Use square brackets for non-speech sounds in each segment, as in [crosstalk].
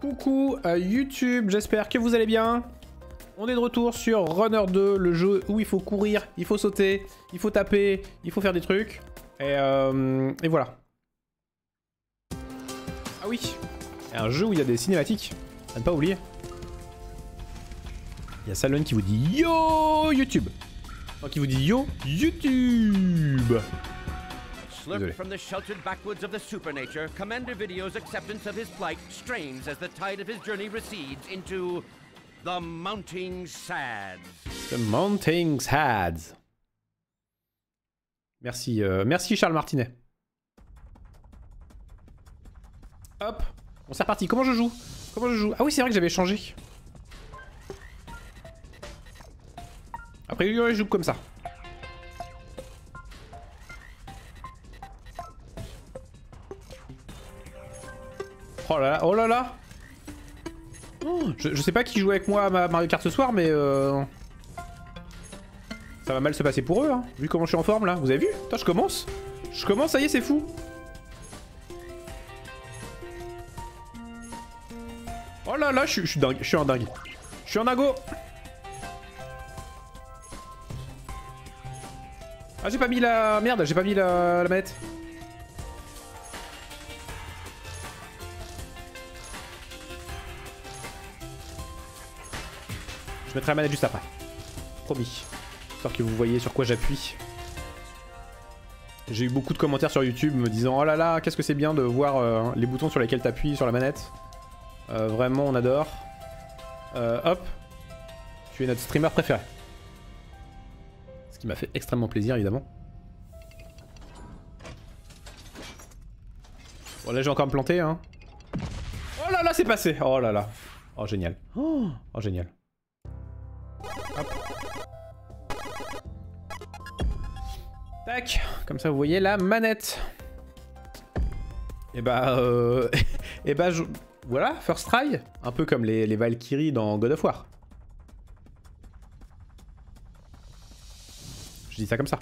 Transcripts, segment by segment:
Coucou YouTube, j'espère que vous allez bien. On est de retour sur Runner 2, le jeu où il faut courir, il faut sauter, il faut taper, il faut faire des trucs. Et, euh, voilà. Ah oui, un jeu où il y a des cinématiques, à ne pas oublier. Il y a Salon qui vous dit Yo YouTube Donc qui vous dit Yo YouTube Slurped from the sheltered backwoods of the supernature, Commander Video's acceptance of his plight strains as the tide of his journey recedes into the mounting sads. The Mounting Hads. Merci, euh, merci Charles Martinet. Hop, bon c'est reparti. Comment je joue? Comment je joue? Ah oui, c'est vrai que j'avais changé. Après, je joue comme ça. Oh là là, oh là là Oh, je, sais pas qui joue avec moi à ma Mario Kart ce soir, mais euh... Ça va mal se passer pour eux, hein, vu comment je suis en forme là. Vous avez vu? Putain, je commence Je commence, ça y est, c'est fou Oh là là, je, suis- je suis dingue, je suis un dingue. Je suis un dingo Ah, j'ai pas mis la... Merde, j'ai pas mis la, la manette. Je mettrai la manette juste après. Promis. Histoire que vous voyez sur quoi j'appuie. J'ai eu beaucoup de commentaires sur YouTube me disant Oh là là, qu'est-ce que c'est bien de voir euh, les boutons sur lesquels t'appuies sur la manette. Euh, vraiment, on adore. Euh, hop. Tu es notre streamer préféré. Ce qui m'a fait extrêmement plaisir, évidemment. Bon, là, j'ai encore me planter, hein. Oh là là, c'est passé Oh là là. Oh, génial. Oh, oh génial. Tac, comme ça vous voyez la manette. Et bah, euh... [laughs] et bah, je... voilà, first try, un peu comme les, les Valkyries dans God of War. Je dis ça comme ça.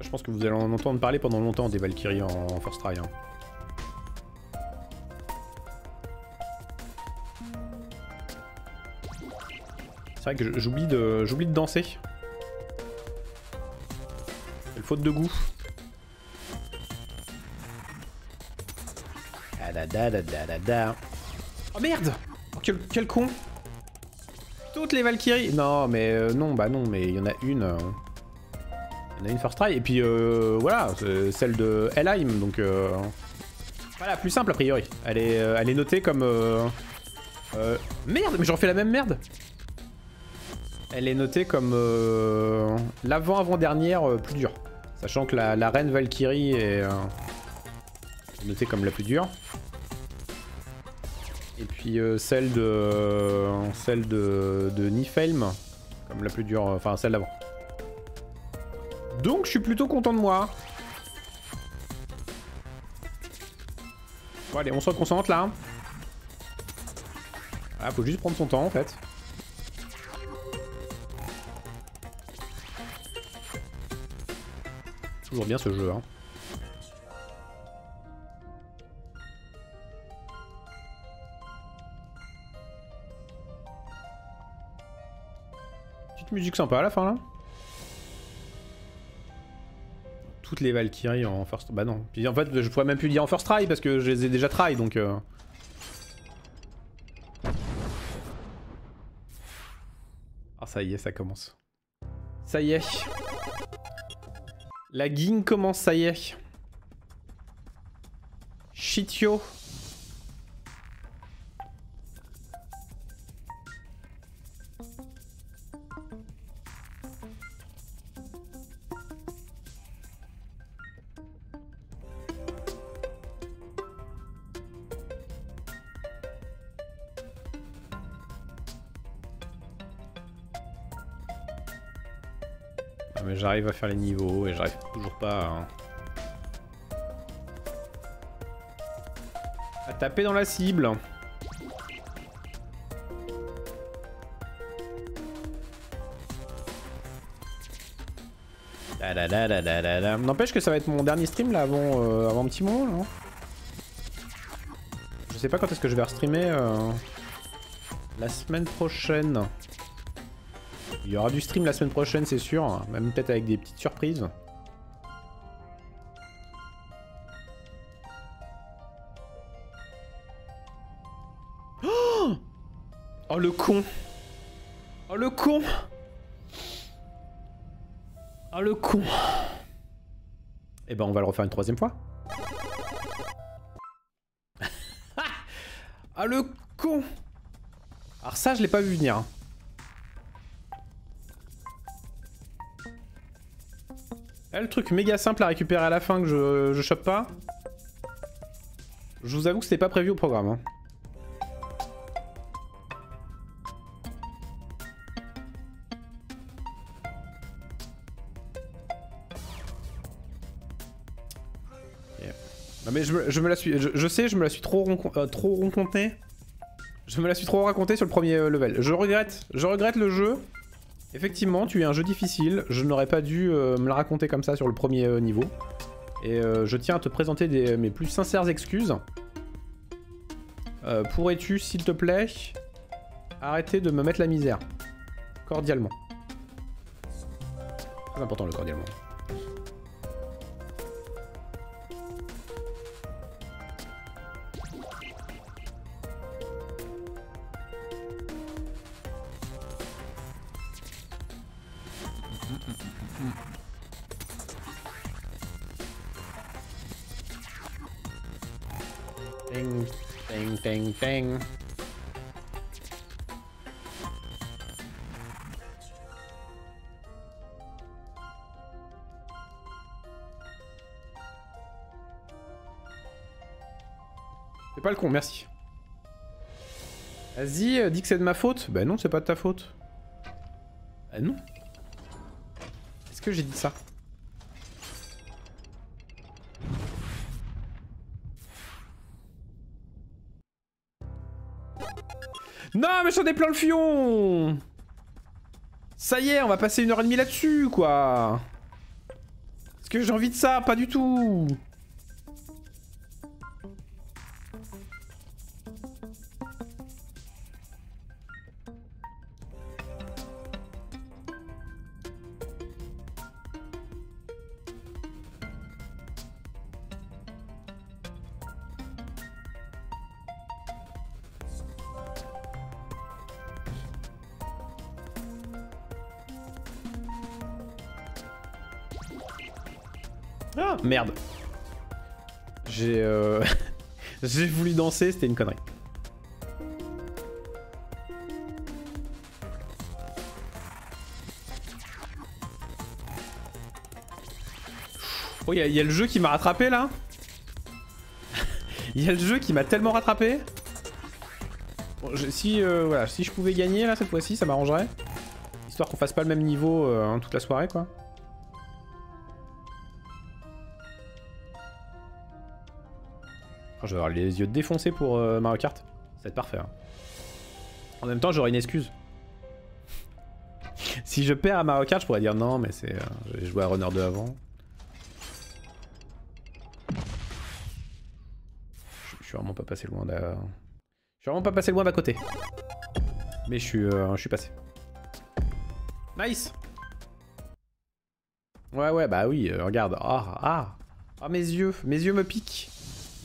Je pense que vous allez en entendre parler pendant longtemps des Valkyries en, first try. hein. C'est vrai que j'oublie de, de danser. Quelle faute de goût. Da da da da da. Oh merde Oh, quel, con Toutes les Valkyries Non mais euh, non bah non mais il y en a une. euh, en a une first try, et puis euh, voilà, celle de Helheim, donc... Euh, voilà, plus simple a priori. Elle est, euh, elle est notée comme... euh, euh, merde, mais j'en fais la même merde Elle est notée comme l'avant-avant-dernière plus dure. Sachant que la, la reine Valkyrie est notée comme la plus dure. Et puis celle de... celle de, de comme la plus dure, enfin celle d'avant. Donc je suis plutôt content de moi. Bon allez, on se reconcentre là. Ah, faut juste prendre son temps en fait. Toujours bien ce jeu, hein. Petite musique sympa à la fin là. Toutes les Valkyries en first... Bah non. Puis en fait, je pourrais même plus dire en first try parce que je les ai déjà try, donc... euh. Ah ça y est, ça commence. Ça y est. La guigne commence, ça y est. Shitio. j'arrive à faire les niveaux et j'arrive toujours pas à... à... taper dans la cible. N'empêche que ça va être mon dernier stream là avant, euh, avant un petit moment. Je sais pas quand est-ce que je vais restreamer. Euh, la semaine prochaine. Il y aura du stream la semaine prochaine c'est sûr, même peut-être avec des petites surprises. Oh, oh le con Oh le con Oh le con Eh ben on va le refaire une troisième fois. [laughs] ah le con Alors ça je l'ai pas vu venir. Eh, le truc méga simple à récupérer à la fin que je, je chope pas. Je vous avoue que c'était pas prévu au programme. Hein. mais je me, la suis... Je, sais, je me la suis trop, euh, trop rencontré. Je me la suis trop raconté sur le premier euh, level. Je regrette. Je regrette le jeu. Effectivement, tu es un jeu difficile. Je n'aurais pas dû euh, me la raconter comme ça sur le premier niveau. Et je tiens à te présenter mes plus sincères excuses. Pourrais-tu, s'il te plaît, arrêter de me mettre la misère? Cordialement. Très important le cordialement. C'est pas le con, merci. Vas-y, euh, dis que c'est de ma faute. Bah non, c'est pas de ta faute. Bah non. Est-ce que j'ai dit ça? Non, mais j'en ai plein le fion. Ça y est, on va passer une heure et demie là-dessus, quoi. Est-ce que j'ai envie de ça? Pas du tout Merde. J'ai euh... [laughs] J'ai voulu danser, c'était une connerie. Oh, il y, a le jeu qui m'a rattrapé là [laughs] Il y a le jeu qui m'a tellement rattrapé si, euh, voilà, si je pouvais gagner là cette fois-ci, ça m'arrangerait. Histoire qu'on fasse pas le même niveau euh, hein, toute la soirée quoi. Je vais avoir les yeux défoncés pour euh, Mario Kart. Ça va être parfait. Hein. En même temps, j'aurai une excuse. [laughs] si je perds à Mario Kart, je pourrais dire non, mais c'est. Euh, j'ai joué à Runner 2 avant. Je, suis vraiment pas passé loin d'à. Je suis vraiment pas passé loin d'à côté. Mais je suis, euh, je suis passé. Nice Ouais, ouais, bah oui, regarde. Ah, ah Ah, mes yeux, mes yeux me piquent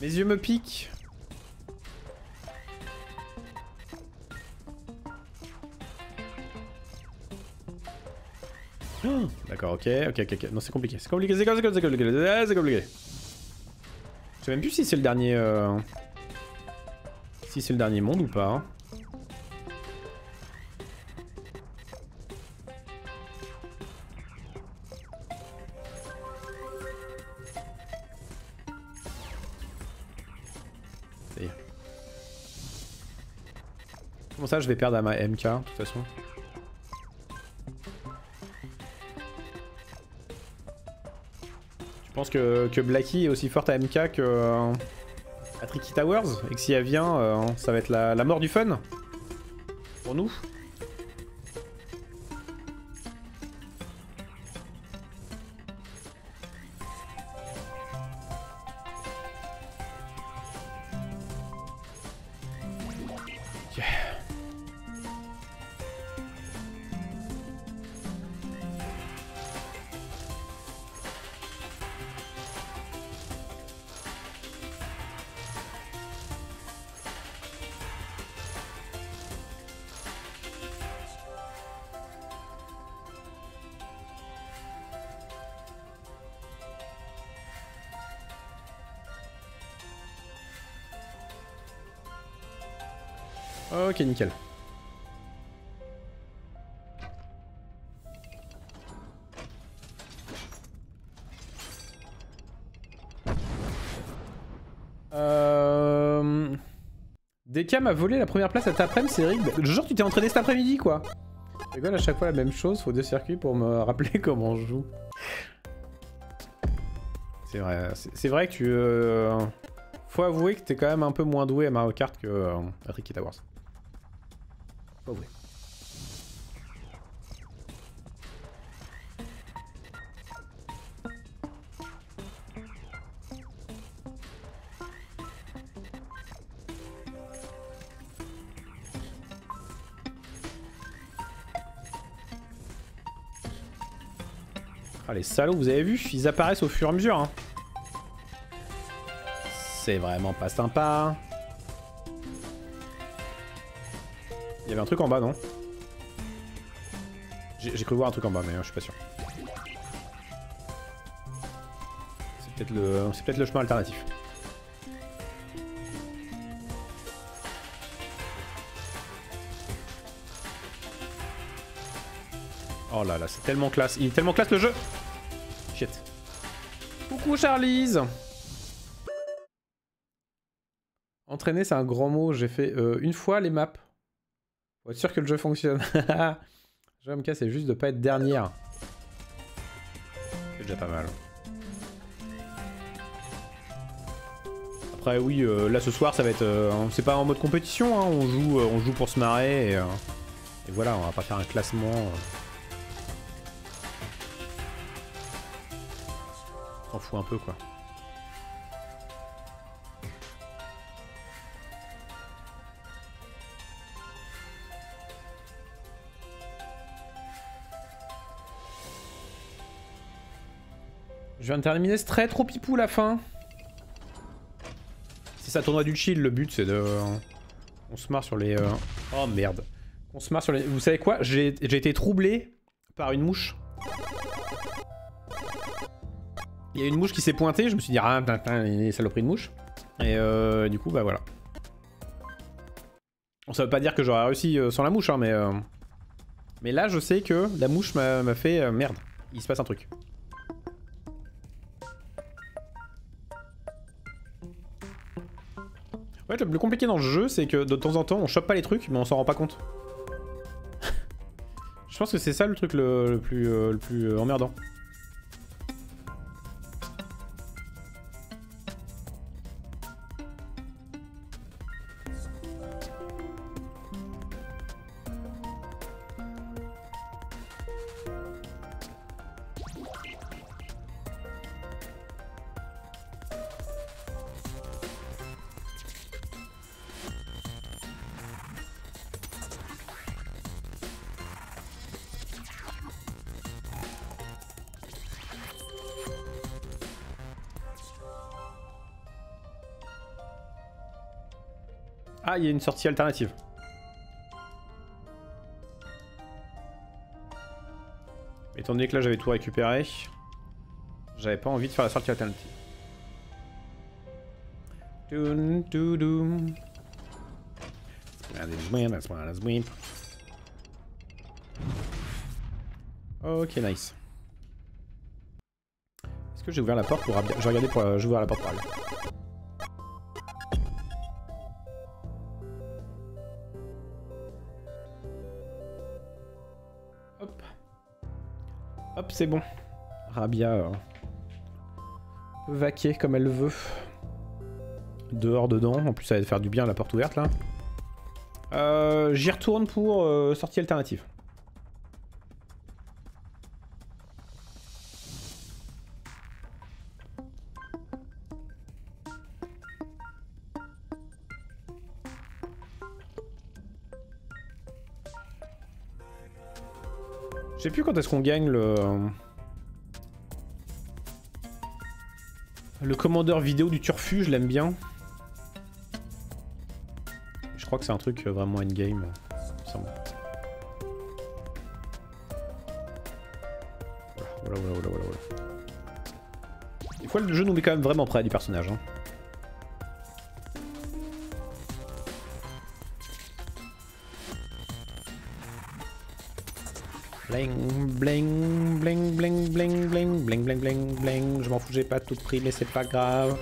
mes yeux me piquent. [gasps] D'accord, ok, ok, ok. Non, c'est compliqué, c'est compliqué, c'est compliqué, c'est compliqué, c'est. Je sais même plus si c'est le dernier... Euh... Si c'est le dernier monde ou pas. Hein. Je vais perdre à ma MK, de toute façon. Tu penses que, que Blacky est aussi forte à MK que... à Tricky Towers et que si elle vient, euh, ça va être la mort du fun pour nous. Ok, nickel. Euh... Deka m'a volé la première place à ta après c'est rigolo. Genre tu t'es entraîné cet après-midi quoi. Je rigole à chaque fois la même chose, faut deux circuits pour me rappeler [laughs] comment on joue. C'est vrai, c'est vrai que tu... Euh... Faut avouer que t'es quand même un peu moins doué à Mario Kart que euh, Ricky Towers. Faut avouer. Ah les salauds, vous avez vu Ils apparaissent au fur et à mesure. Hein. C'est vraiment pas sympa. Avait un truc en bas, non J'ai cru voir un truc en bas, mais euh, je suis pas sûr. C'est peut-être le, peut le chemin alternatif. Oh là là, c'est tellement classe. Il est tellement classe le jeu Shit. Coucou Charlize Entraîner, c'est un grand mot. J'ai fait euh, une fois les maps. Pour être sûr que le jeu fonctionne. [laughs] J'aime c'est juste de pas être dernière. C'est déjà pas mal. Après oui, euh, là ce soir ça va être... Euh, c'est pas en mode compétition, hein. on, joue, on joue pour se marrer et, et voilà, on va pas faire un classement. On s'en fout un peu quoi. Je viens de terminer ce très trop pipou la fin. C'est ça tournoi du chill, le but c'est de... On se marre sur les... Euh, oh merde. On se marre sur les... Vous savez quoi? J'ai été troublé par une mouche. Il y a une mouche qui s'est pointée, je me suis dit ah putain, une saloperie de mouche. Et euh, du coup bah voilà. Ça veut pas dire que j'aurais réussi euh, sans la mouche hein, mais... Euh, mais là je sais que la mouche m'a fait... merde, il se passe un truc. Fait, le plus compliqué dans le jeu, c'est que de temps en temps, on chope pas les trucs, mais on s'en rend pas compte. [laughs] Je pense que c'est ça le truc le, plus, euh, le plus euh, emmerdant. Y a une sortie alternative. Étant donné que là j'avais tout récupéré, j'avais pas envie de faire la sortie alternative. Ok, nice. Est-ce que j'ai ouvert la porte pour... J'ai regardé pour... J'ai ouvert la porte pour aller. C'est bon. Rabia euh, vaquer comme elle veut. Dehors, dedans. En plus, ça va faire du bien la porte ouverte là. Euh, J'y retourne pour euh, sortie alternative. Sais plus quand est-ce qu'on gagne le... Le commandeur vidéo du turfu, je l'aime bien. Je crois que c'est un truc vraiment endgame. Voilà, voilà, voilà, voilà, voilà. Des fois, le jeu nous met quand même vraiment près du personnage. Hein. Bling, bling, bling, bling, bling, bling, bling, bling, bling, bling. Je m'en fous, j'ai pas tout pris, mais c'est pas grave.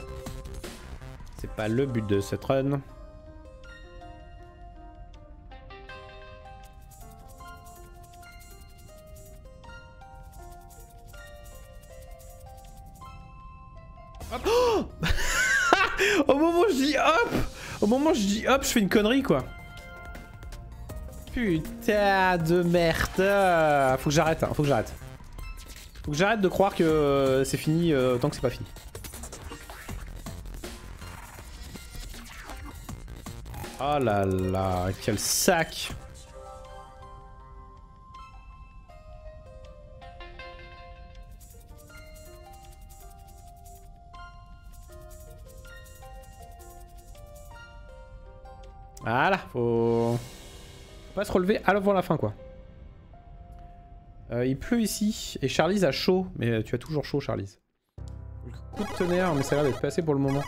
C'est pas le but de cette run. Hop. [laughs] Au moment où je dis hop Au moment où je dis hop, je fais une connerie quoi. Putain de merde Faut que j'arrête, hein, faut que j'arrête. Faut que j'arrête de croire que euh, c'est fini euh, tant que c'est pas fini. Oh là là, quel sac se relever avant la fin quoi. Euh, il pleut ici et Charlize a chaud, mais tu as toujours chaud Charlize. Coup de tonnerre, mais ça a l'air d'être passé pour le moment.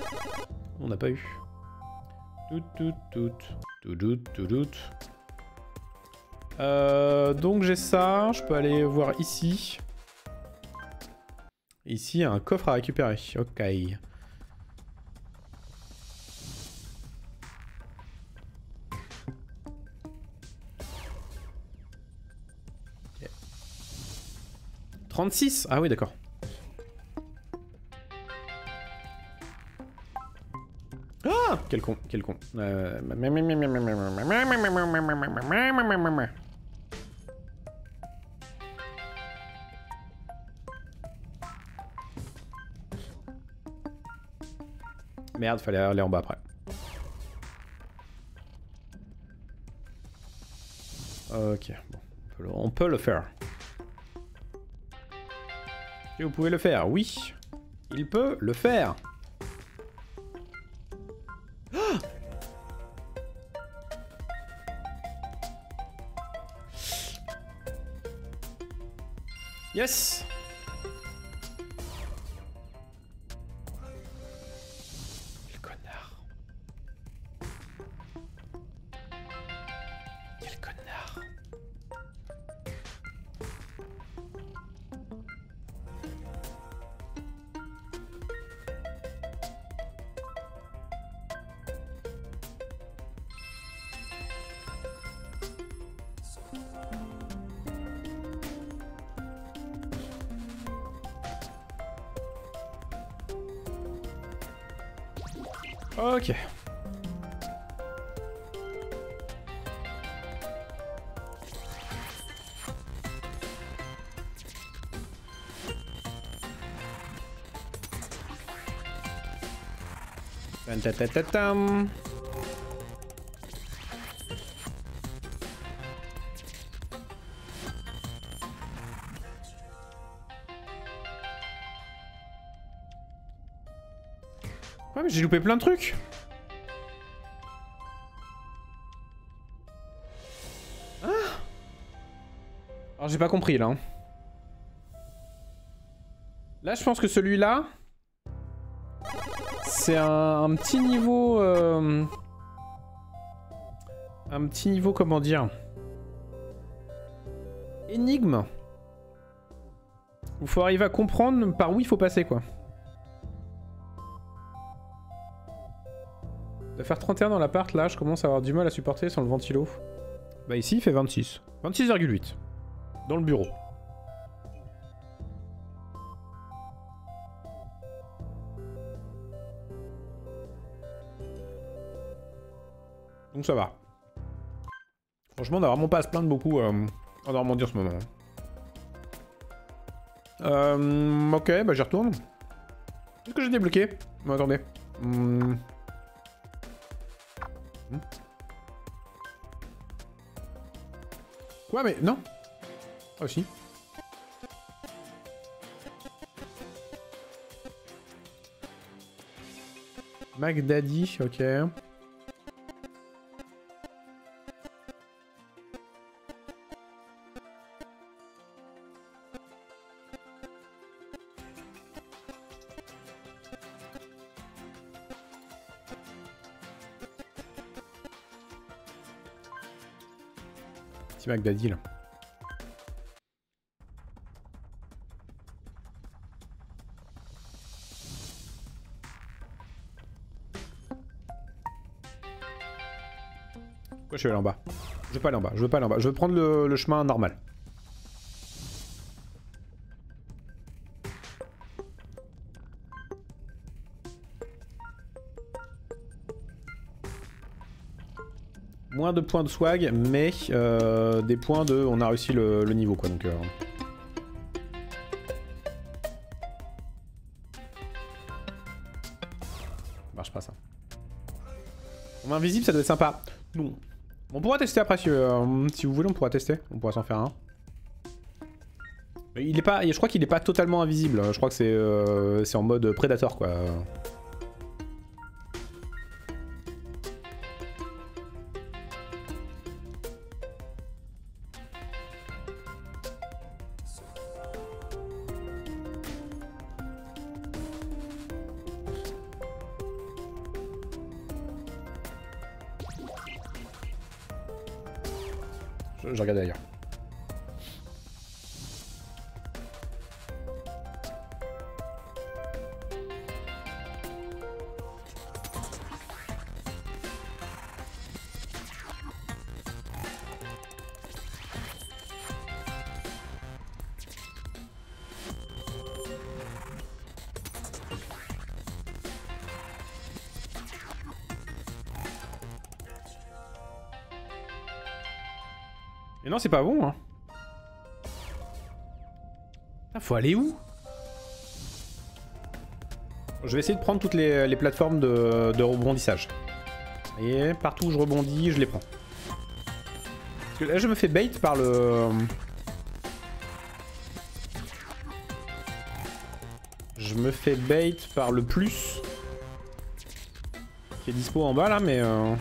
On n'a pas eu. Tout, tout, tout, tout, tout, tout, tout. Euh, donc j'ai ça, je peux aller voir ici. Ici, un coffre à récupérer. Ok. 36 Ah oui, d'accord. Ah Quel con, quel con. Euh... Merde, fallait aller en bas après. Ok, bon. On peut le faire. Vous pouvez le faire, oui. Il peut le faire. [gasps] yes Ouais mais j'ai loupé plein de trucs Ah Alors j'ai pas compris là. Hein. Là je pense que celui-là... C'est un, petit niveau... Euh, un petit niveau, comment dire Énigme. Il faut arriver à comprendre par où il faut passer quoi. De faire 31 dans l'appart, là, je commence à avoir du mal à supporter sans le ventilo. Bah ici, il fait 26. 26,8. Dans le bureau. Ça va. Franchement, on n'a vraiment pas à se plaindre beaucoup euh, en Normandie en ce moment. Euh, ok, bah j'y retourne. Qu'est-ce que j'ai débloqué? Attendez. Hmm. Hmm. Quoi, mais non Ah, si. Magdaddy, ok. Magdaddy là. Pourquoi je suis allé en bas? Je veux pas aller en bas, je veux pas aller en bas. Je veux prendre le chemin normal. Points de swag, mais euh, des points de... On a réussi le, niveau, quoi, donc... Euh... Marche pas, ça. On invisible, ça doit être sympa. Non. On pourra tester après, si, euh, si vous voulez, on pourra tester. On pourra s'en faire un. Il est pas... Je crois qu'il est pas totalement invisible. Je crois que c'est en mode Predator, quoi. C'est pas bon, hein. Ah, faut aller où? Je vais essayer de prendre toutes les, les plateformes de, de rebondissage. Et partout où je rebondis, je les prends. Parce que là, je me fais bait par le... Je me fais bait par le plus. Qui est dispo en bas, là, mais... Euh...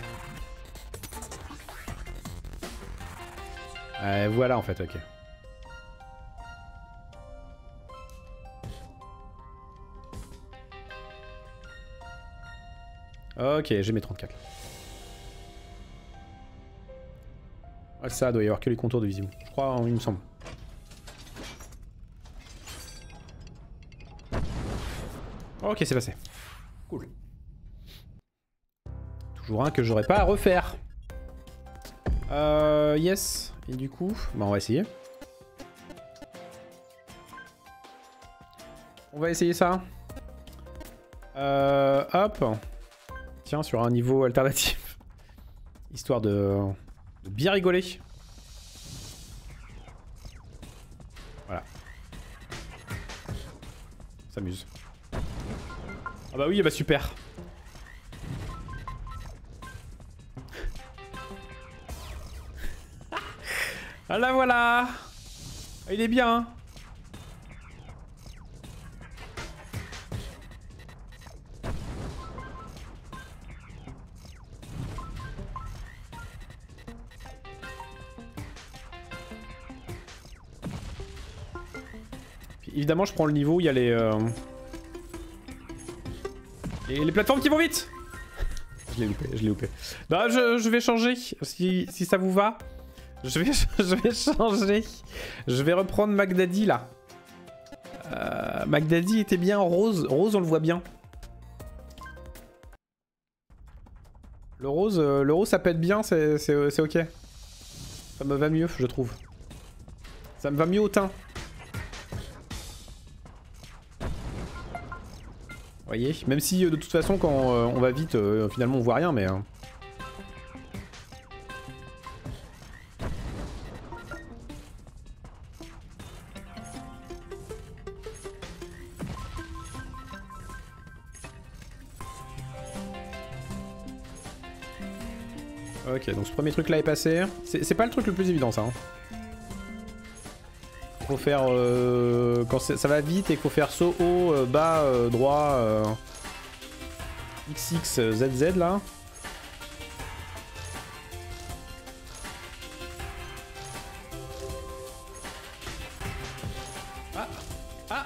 Euh, voilà en fait, ok. Ok, j'ai mes 34. Ah, ça doit y avoir que les contours de vision. Je crois, hein, il me semble. Ok, c'est passé. Cool. Toujours un que j'aurais pas à refaire. Euh, yes. Et du coup, bah on va essayer. On va essayer ça. Euh, hop. Tiens, sur un niveau alternatif. [laughs] Histoire de, de bien rigoler. Voilà. S'amuse. Ah bah oui, bah super. Ah là voilà Il est bien Puis évidemment je prends le niveau où il y a les... Euh... Et les plateformes qui vont vite Je l'ai loupé, je l'ai loupé. Non, je, je, vais changer, si, si ça vous va. [laughs] Je vais, changer. Je vais reprendre Magdaddy là. Euh, était bien rose. Rose, on le voit bien. Le rose, euh, le rose ça pète bien, c'est ok. Ça me va mieux, je trouve. Ça me va mieux au teint. Vous voyez Même si euh, de toute façon quand euh, on va vite, finalement on voit rien, mais... Hein. Ok, donc ce premier truc là est passé. C'est pas le truc le plus évident ça. Hein. Faut faire... Euh, quand ça va vite et qu'il faut faire saut haut, euh, bas, euh, droit, XX, ZZ là. Ah Ah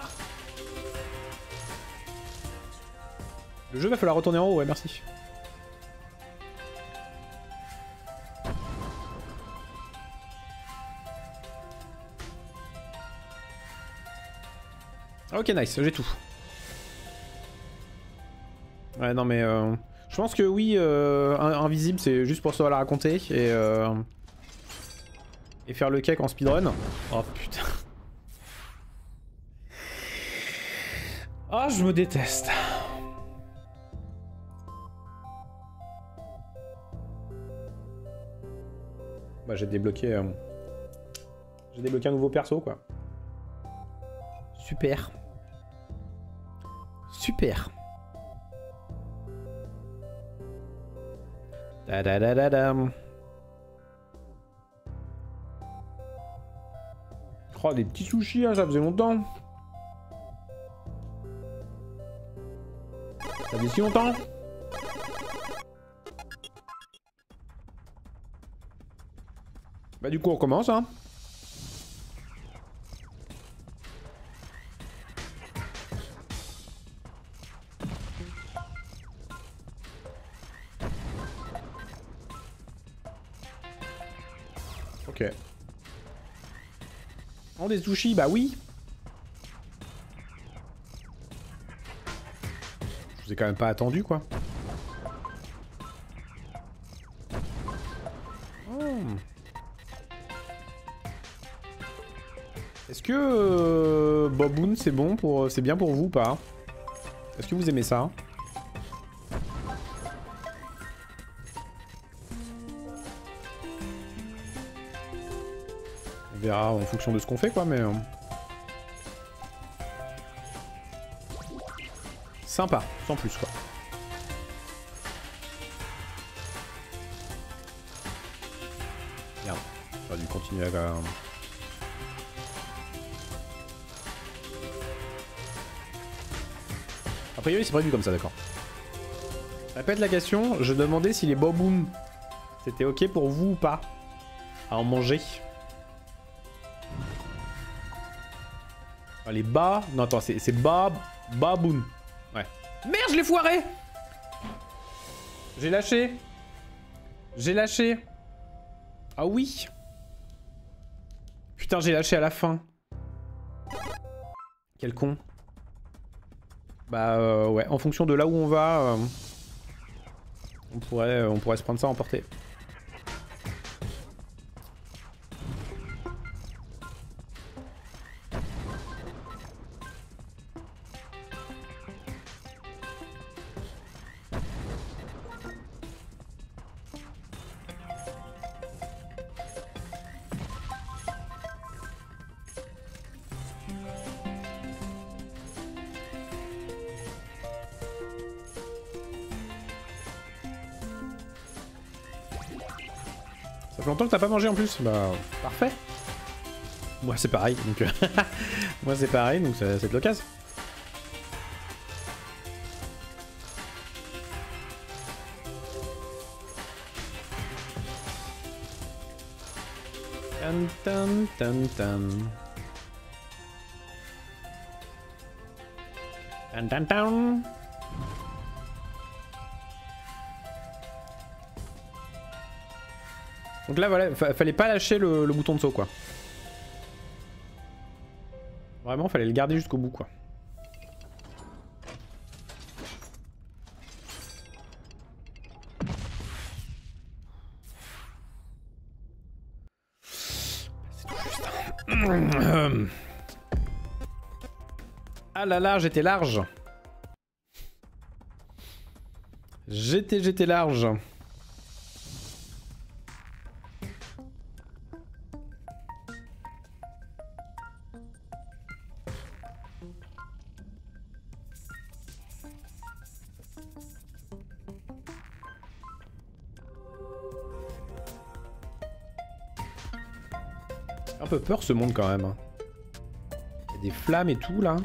Le jeu va falloir retourner en haut, ouais merci. Ok, nice, j'ai tout. Ouais, non, mais... Euh, je pense que oui, euh, invisible, c'est juste pour savoir la raconter et... Euh, et faire le cake en speedrun. Oh, putain. Ah, je me déteste. Bah, j'ai débloqué... J'ai débloqué un nouveau perso, quoi. Super. Super. Da da da da. Oh, des petits sushis, hein, ça faisait longtemps. Ça faisait si longtemps Bah du coup on commence hein. Des sushis Bah oui Je vous ai quand même pas attendu, quoi. Hmm. Est-ce que euh, Boboon c'est bon pour c'est bien pour vous ou pas? Est-ce que vous aimez ça? En fonction de ce qu'on fait, quoi, mais... Euh, sympa, sans plus, quoi. Merde, j'aurais dû continuer à... A priori, c'est prévu comme ça, d'accord. Répète la question, je demandais si les boboons, c'était ok pour vous ou pas à en manger. Les bas... Non, attends, c'est bab... Baboon. Ouais. Merde, je l'ai foiré J'ai lâché. J'ai lâché. Ah oui. Putain, j'ai lâché à la fin. Quel con. Bah euh, ouais, en fonction de là où on va, euh, on, pourrait, on pourrait se prendre ça en portée. En plus Bah, parfait. Moi c'est pareil, donc... Euh, [laughs] moi c'est pareil, donc c'est l'occasion. Tan tan tan tan. Tan tan Donc là, voilà, fallait pas lâcher le, bouton de saut, quoi. Vraiment, fallait le garder jusqu'au bout, quoi. Ah là là, j'étais large. J'étais, j'étais large. Un peu peur ce monde quand même. hein. Il y a des flammes et tout là.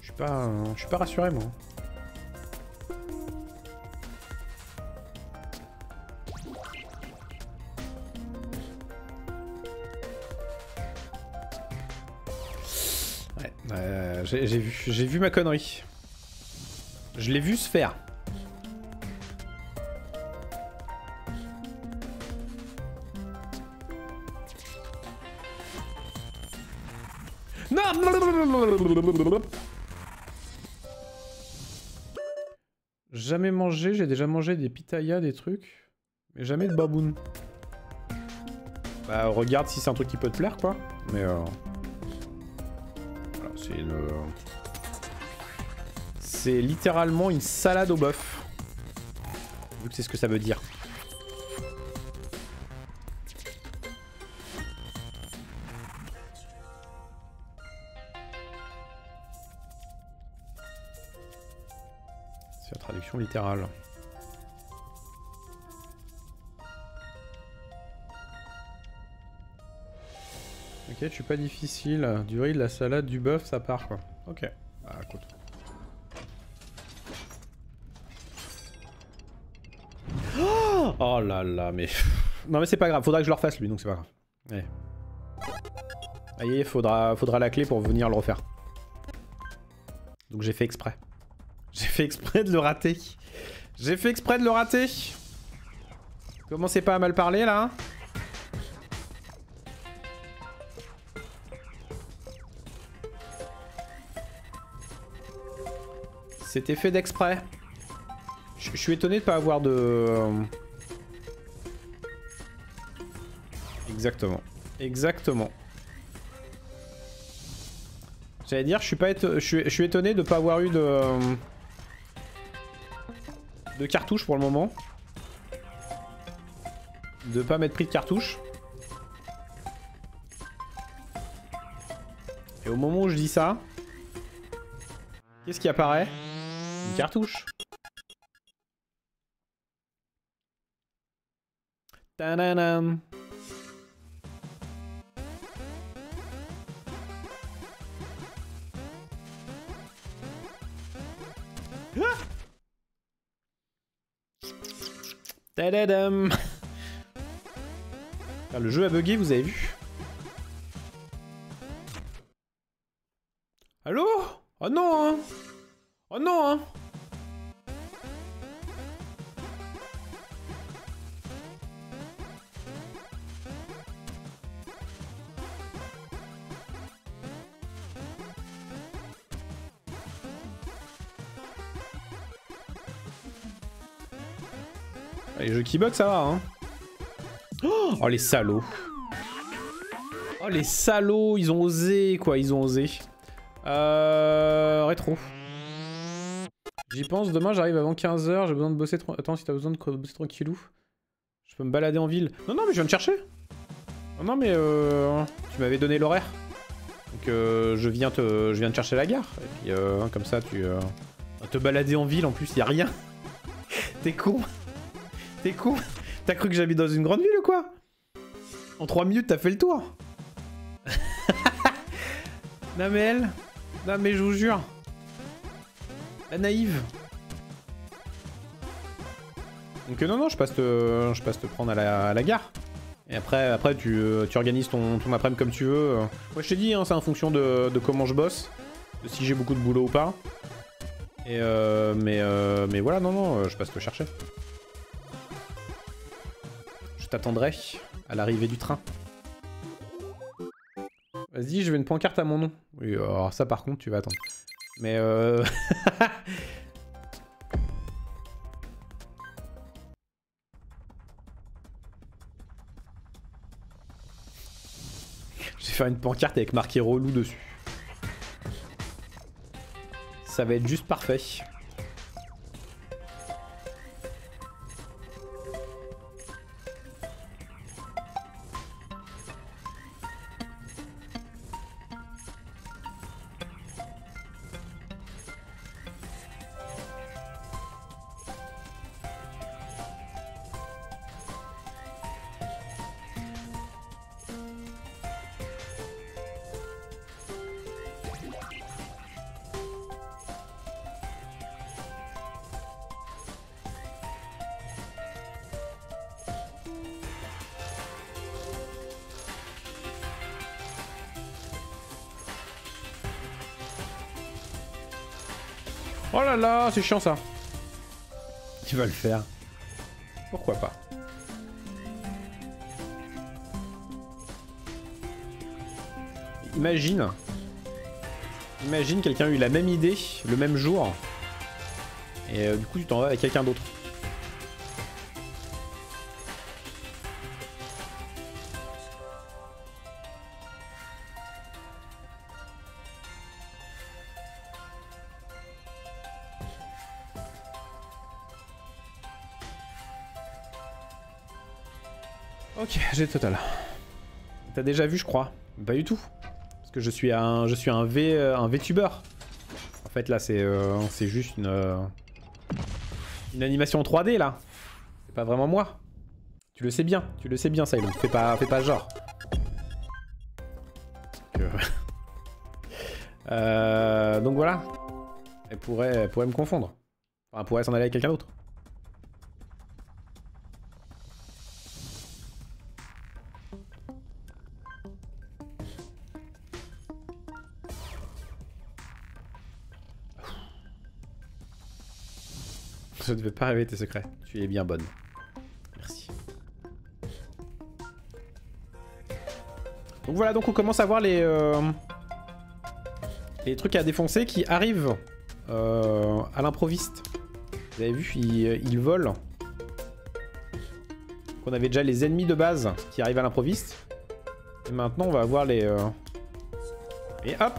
Je suis pas, je suis pas rassuré moi. Ouais, euh, j'ai vu, j'ai vu ma connerie. Je l'ai vu se faire. Jamais mangé, j'ai déjà mangé des pitayas, des trucs, mais jamais de baboun. Bah regarde si c'est un truc qui peut te plaire quoi, mais euh... C'est une... C'est littéralement une salade au bœuf. Vu que c'est ce que ça veut dire. Ok, je suis pas difficile. Du riz, de la salade, du bœuf, ça part quoi. Ok. Bah écoute. Oh là là, mais... [laughs] Non mais c'est pas grave, faudra que je le refasse lui, donc c'est pas grave. Allez. Aïe, faudra, faudra la clé pour venir le refaire. Donc j'ai fait exprès. J'ai fait exprès de le rater. J'ai fait exprès de le rater. Commencez pas à mal parler là. C'était fait d'exprès. Je suis étonné de pas avoir de... euh, Exactement. Exactement. J'allais dire, je suis pas éto- je suis, je suis étonné de pas avoir eu de euh, de cartouche pour le moment. De pas m'être pris de cartouche. Et au moment où je dis ça, qu'est-ce qui apparaît? Une cartouche. Tadadam. Tadadam. Ah, Le jeu a bugué, vous avez vu? Bug ça va hein. Oh, les salauds. Oh les salauds Ils ont osé quoi ils ont osé. Euh... Rétro. J'y pense demain j'arrive avant 15h J'ai besoin de bosser Attends si t'as besoin de bosser tranquillou. Je peux me balader en ville. Non non mais je viens de chercher. Non non mais euh... Tu m'avais donné l'horaire. Donc euh, je viens te... je viens de chercher la gare. Et puis euh, comme ça tu... euh, Te balader en ville en plus y a rien. [laughs] T'es con T'es con T'as cru que j'habite dans une grande ville ou quoi? En 3 minutes, t'as fait le tour [laughs] Non mais elle Non mais je vous jure La naïve Donc euh, non, non, je passe te, je passe te prendre à la, à la gare. Et après, après tu, euh, tu organises ton, ton après-midi comme tu veux. Moi je t'ai dit, hein, c'est en fonction de, de comment je bosse. De si j'ai beaucoup de boulot ou pas. Et euh, mais, euh, mais voilà, non, non, euh, je passe te chercher. T'attendrai à l'arrivée du train? Vas-y, je veux une pancarte à mon nom. Oui, alors ça par contre, tu vas attendre. Mais euh... [laughs] je vais faire une pancarte avec marqué relou dessus. Ça va être juste parfait. Oh là là, c'est chiant ça. Tu vas le faire. Pourquoi pas Imagine. Imagine quelqu'un a eu la même idée le même jour. Et euh, du coup tu t'en vas avec quelqu'un d'autre. Total. T'as déjà vu, je crois Pas du tout. Parce que je suis un, je suis un V, euh, un VTuber. En fait, là, c'est, euh, c'est juste une, euh, une animation 3D là. C'est pas vraiment moi. Tu le sais bien, tu le sais bien, Cylon. Fais pas, fais pas genre. [laughs] donc voilà. Elle pourrait, elle pourrait me confondre. Enfin, pourrait s'en aller avec quelqu'un d'autre. Ne vais pas révéler tes secrets. Tu es bien bonne. Merci. Donc voilà, donc on commence à voir les, euh, les trucs à défoncer qui arrivent euh, à l'improviste. Vous avez vu, ils, volent. on avait déjà les ennemis de base qui arrivent à l'improviste. Maintenant on va avoir les... Euh, et hop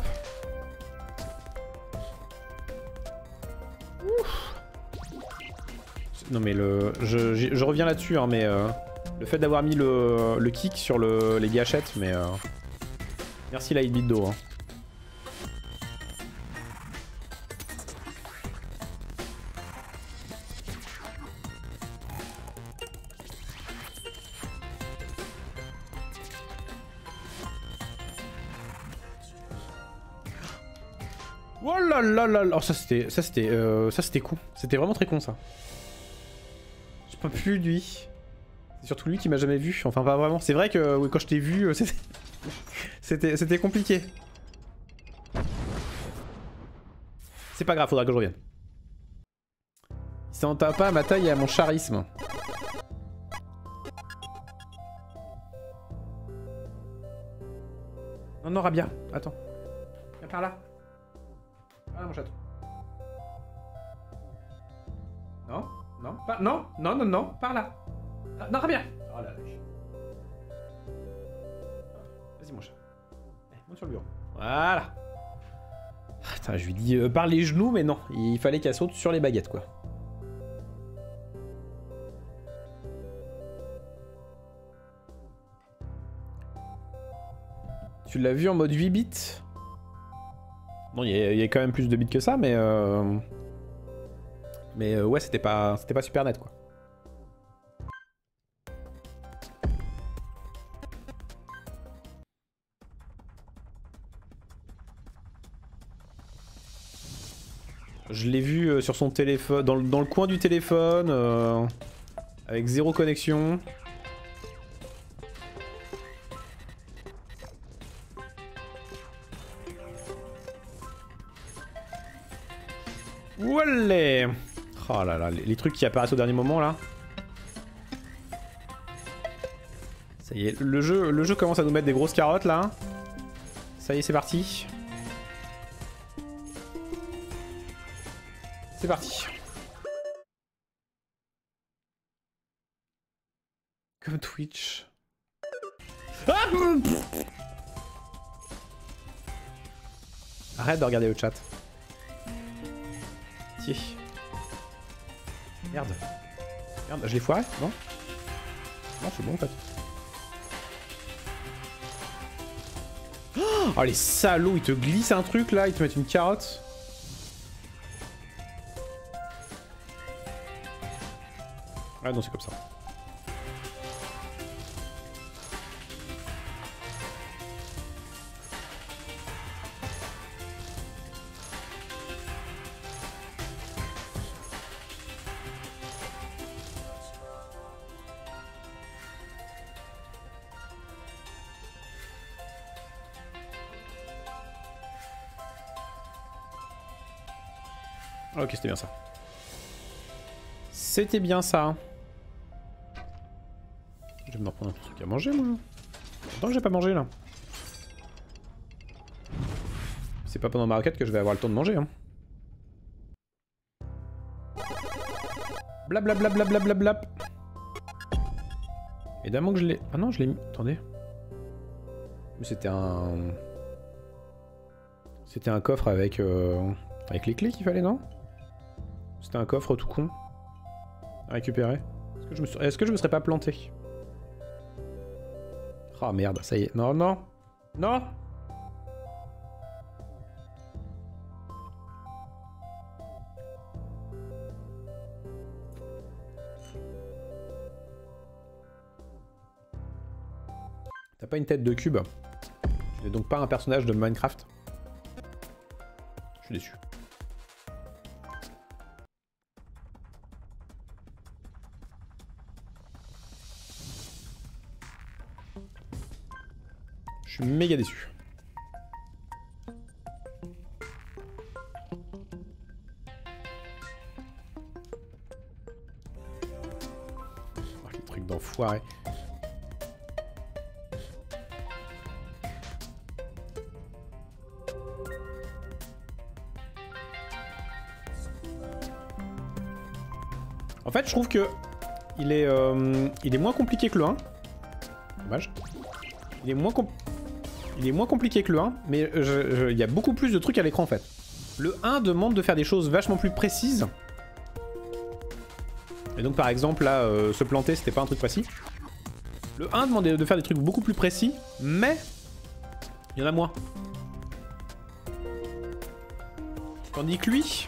Non mais le... Je, reviens là-dessus, hein, mais... Euh, le fait d'avoir mis le, le, kick sur le, les gâchettes, mais... Euh, merci la hit d'eau. Hein. Oh là là là là Oh ça c'était ça c'était euh, ça c'était con. C'était vraiment très con ça plus lui. C'est surtout lui qui m'a jamais vu. Enfin, pas vraiment. C'est vrai que quand je t'ai vu, euh, [laughs] c'était compliqué. C'est pas grave, faudra que je revienne. Si ça en tape pas à ma taille et à mon charisme. Non, non, Rabia, attends. Viens par là. Ah, mon château. Non non, non, non, non, non, par là. Ah, non, bien. Oh Vas-y, mon chat. Allez, monte sur le bureau. Voilà. Putain, je lui dis euh, par les genoux, mais non. Il fallait qu'elle saute sur les baguettes, quoi. Tu l'as vu en mode 8 bits? Non, il y, a quand même plus de bits que ça, mais... Euh... Mais euh, ouais, c'était pas, c'était pas super net quoi. Je l'ai vu euh, sur son téléphone, dans, le coin du téléphone, euh, avec zéro connexion. Wallé Oh là là, les, trucs qui apparaissent au dernier moment là. Ça y est, le jeu, le jeu commence à nous mettre des grosses carottes là. Ça y est, c'est parti. C'est parti. Comme Twitch. Ah Arrête de regarder le chat. Tiens. Merde. Merde, je l'ai foiré Non Non, c'est bon en fait. Oh les salauds, ils te glissent un truc là, ils te mettent une carotte. Ah non, c'est comme ça. Ok, c'était bien ça. C'était bien ça. Je vais me reprendre un truc à manger, moi. Attends, j'ai pas mangé, là. C'est pas pendant ma requête que je vais avoir le temps de manger, hein. Blablabla. Bla, Évidemment que je l'ai... Ah non, je l'ai mis... Attendez. C'était un... C'était un coffre avec... Euh, avec les clés qu'il fallait, non? Un coffre tout con. À récupérer. Est-ce que, je me... Est que je me serais pas planté? Oh merde, ça y est. Non, non Non T'as pas une tête de cube? Tu n'es donc pas un personnage de Minecraft. Je suis déçu. Méga déçu. Oh, les trucs d'enfoiré. En fait, je trouve que il est, euh, il est moins compliqué que le 1. Dommage. Il est moins, il est moins compliqué que le 1, mais il y a beaucoup plus de trucs à l'écran en fait. Le 1 demande de faire des choses vachement plus précises. Et donc par exemple là, euh, se planter c'était pas un truc précis. Le 1 demandait de faire des trucs beaucoup plus précis, mais il y en a moins. Tandis que lui,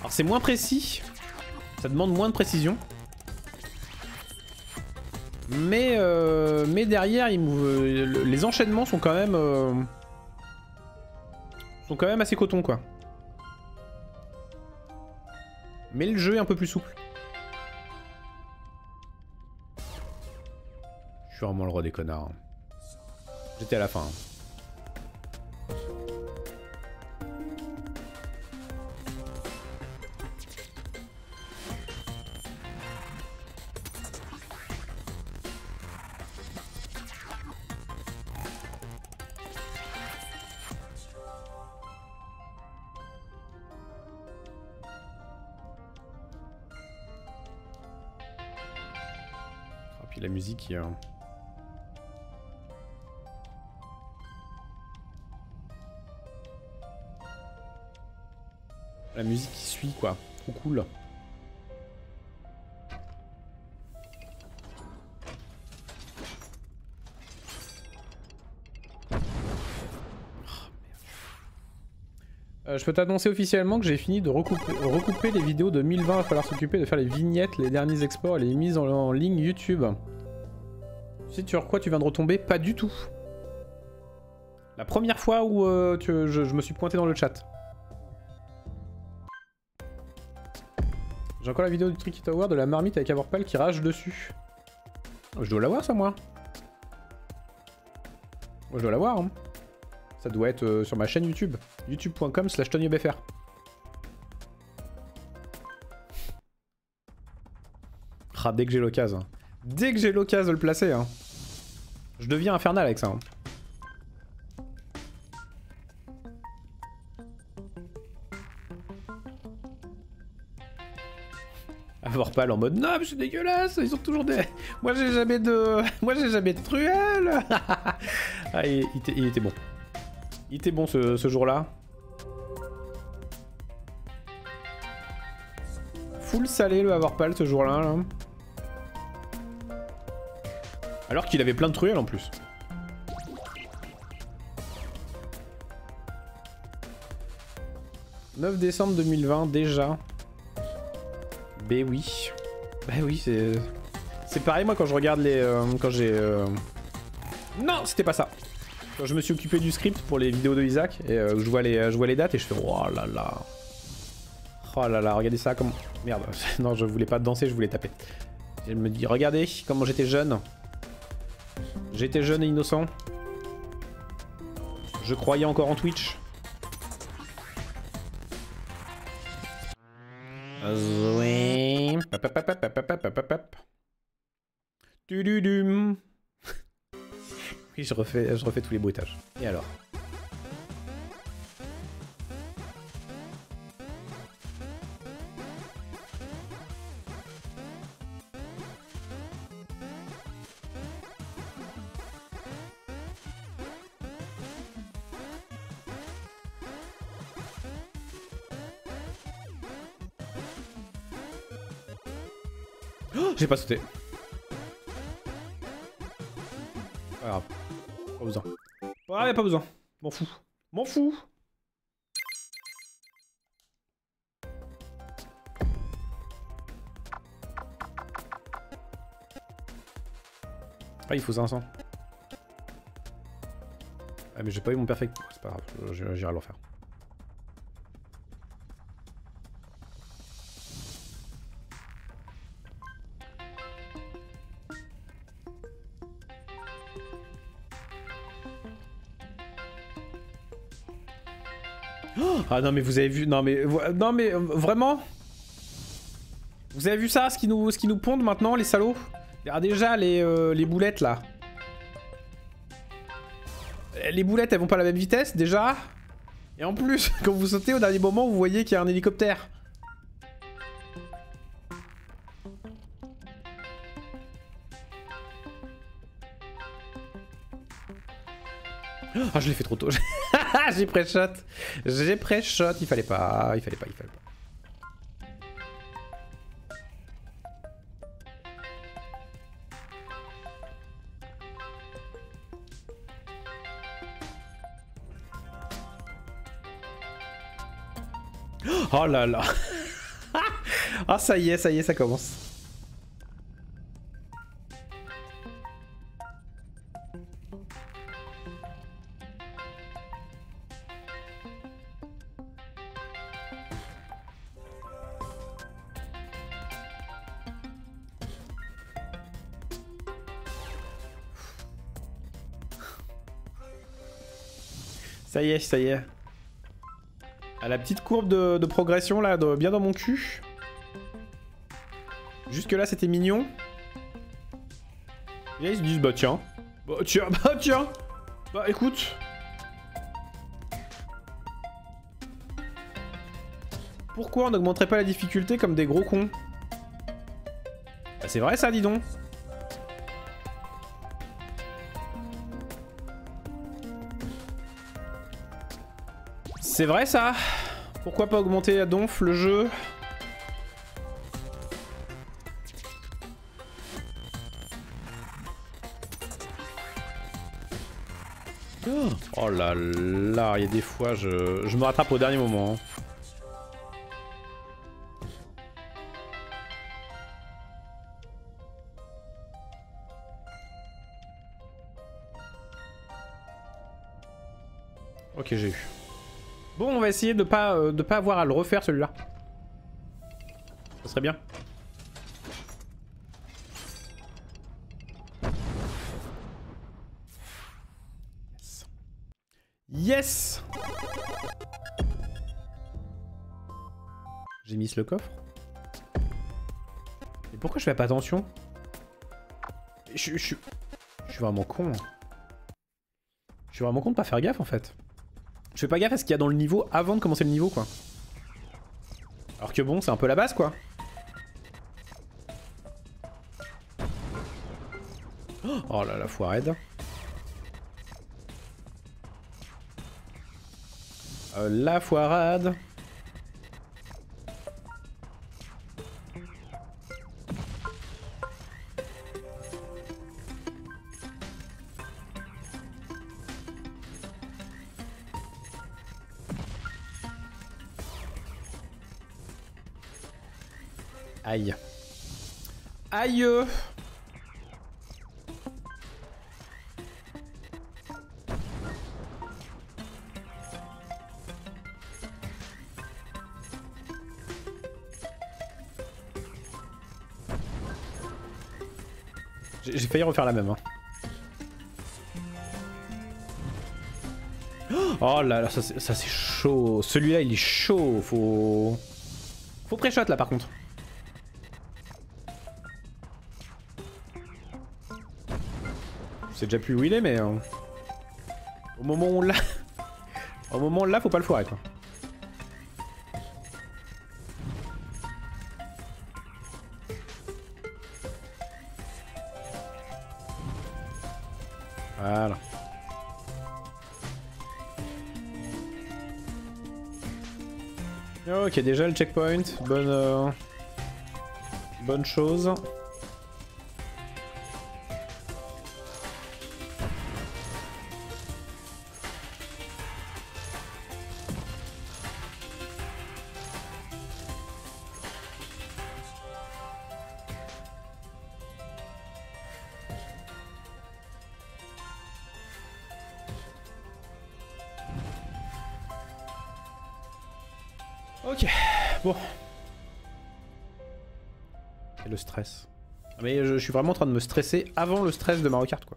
alors c'est moins précis, ça demande moins de précision. Mais, euh, mais derrière, les enchaînements sont quand même... Euh, assez coton, quoi. Mais le jeu est un peu plus souple. Je suis vraiment le roi des connards. J'étais à la fin. Hein. la musique, qui suit, quoi. Trop cool. Euh, je peux t'annoncer officiellement que j'ai fini de recouper, les vidéos de 2020. Il va falloir s'occuper de faire les vignettes, les derniers exports et les mises en, ligne YouTube. Tu sais sur quoi tu viens de retomber Pas du tout. La première fois où euh, je, me suis pointé dans le chat. J'ai encore la vidéo du Tricky Tower de la marmite avec Avorpal qui rage dessus. Je dois l'avoir ça moi. Je dois l'avoir. Hein. Ça doit être euh, sur ma chaîne YouTube. youtube.com slash TonyBFR. Ah, dès que j'ai l'occasion. Dès que j'ai l'occasion de le placer, hein. Je deviens infernal avec ça. Hein. [laughs] En mode non mais c'est dégueulasse ils ont toujours des [laughs] moi j'ai jamais de [laughs] moi j'ai jamais de truelle ah, il était bon il était bon ce, jour-là. Full salé le Havorpal ce jour-là. Alors qu'il avait plein de truelles en plus. « 9 décembre 2020 déjà. Ben oui. Ben oui, c'est... C'est pareil moi quand je regarde les... Euh, quand j'ai... Euh, non, c'était pas ça. Quand je me suis occupé du script pour les vidéos de Isaac, et euh, je, vois les, je vois les dates et je fais oh là là. Oh là là, regardez ça comme... Merde, [laughs] non je voulais pas danser, je voulais taper. Je me dis, regardez comment j'étais jeune. J'étais jeune et innocent. Je croyais encore en Twitch. Oui. [laughs] Oui, je refais, je refais tous les bruitages. Et alors? J'ai pas sauté. Pas grave. Pas besoin. Ouais, y'a pas besoin. M'en fous. M'en fous. Ah, il faut 500. Ah, mais j'ai pas eu mon perfect. C'est pas grave, j'irai le refaire. Ah non mais vous avez vu, non mais, non mais vraiment? Vous avez vu ça, ce qui nous, ce qui nous pondent maintenant, les salauds? Déjà les, euh, les boulettes là. Les boulettes elles vont pas à la même vitesse déjà. Et en plus, [laughs] quand vous sautez au dernier moment, vous voyez qu'il y a un hélicoptère. Ah, je l'ai fait trop tôt. [laughs] J'ai pré-shot. J'ai pré-shot. Il fallait pas. Il fallait pas. Il fallait pas. Oh là là [laughs] Ah ça y est, ça y est, ça commence. Ça y est, ça y est. À la petite courbe de, progression là, bien dans mon cul. Jusque là c'était mignon. Et là ils se disent bah tiens. Bah tiens, [laughs] bah tiens. Bah écoute. Pourquoi on n'augmenterait pas la difficulté comme des gros cons? Bah c'est vrai ça dis donc. C'est vrai ça? Pourquoi pas augmenter à donf le jeu? Oh là là, il y a des fois, je, me rattrape au dernier moment. Hein. Essayer de pas, euh, de pas avoir à le refaire celui-là. Ça serait bien. Yes J'ai mis le coffre. Mais pourquoi je fais pas attention? Je, je, suis vraiment con. Je suis vraiment con de pas faire gaffe en fait. Je fais pas gaffe à ce qu'il y a dans le niveau avant de commencer le niveau, quoi. Alors que bon, c'est un peu la base, quoi. Oh là la foirade. Euh, la foirade. Aïe. Aïe J'ai failli refaire la même. Hein. Oh là là, ça c'est chaud. Celui-là il est chaud. Faut... Faut pré-shot là par contre. Sais déjà plus où mais... euh, Au moment où on l'a... [laughs] Au moment où on l'a, faut pas le foirer quoi. Voilà. Ok, déjà le checkpoint, bonne, euh, bonne chose. Suis vraiment en train de me stresser avant le stress de Mario Kart quoi.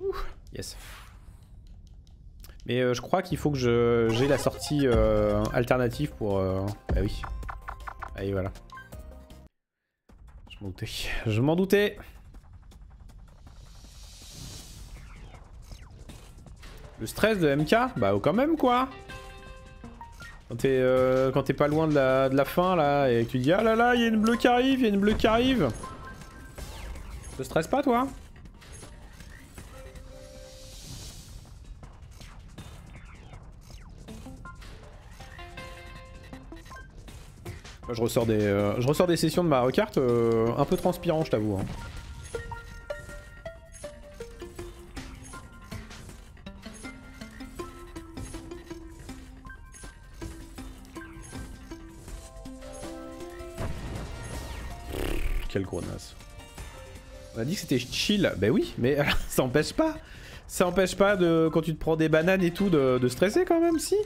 Ouh, yes. Mais euh, je crois qu'il faut que je j'ai la sortie euh, alternative pour... euh, Bah oui. Allez voilà. Je m'en doutais. Je m'en doutais. Le stress de MK Bah oh, quand même quoi Quand t'es euh, quand t'es pas loin de la, de la fin là et que tu dis ah là là il y a une bleue qui arrive, il y a une bleue qui arrive Te stresse pas toi je ressors des, euh, je ressors des sessions de Mario Kart euh, un peu transpirant je t'avoue. hein. Que c'était chill. Bah oui, mais [laughs] ça empêche pas. Ça empêche pas de, quand tu te prends des bananes et tout, de stresser quand même, si.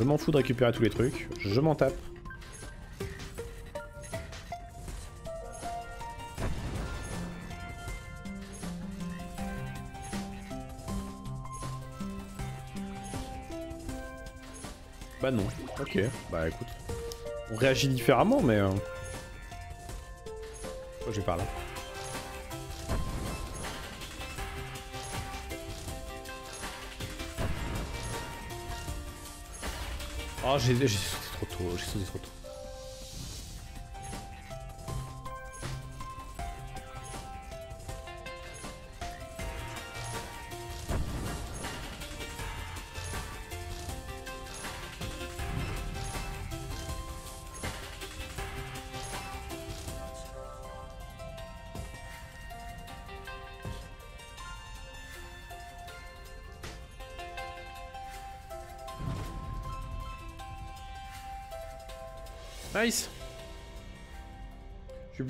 Je m'en fous de récupérer tous les trucs. Je m'en tape. Bah non. Ok. Bah écoute. On réagit différemment, mais... Euh... Oh, j'ai pas là. Oh, j'ai j'ai sauté trop tôt. J'ai sauté trop tôt.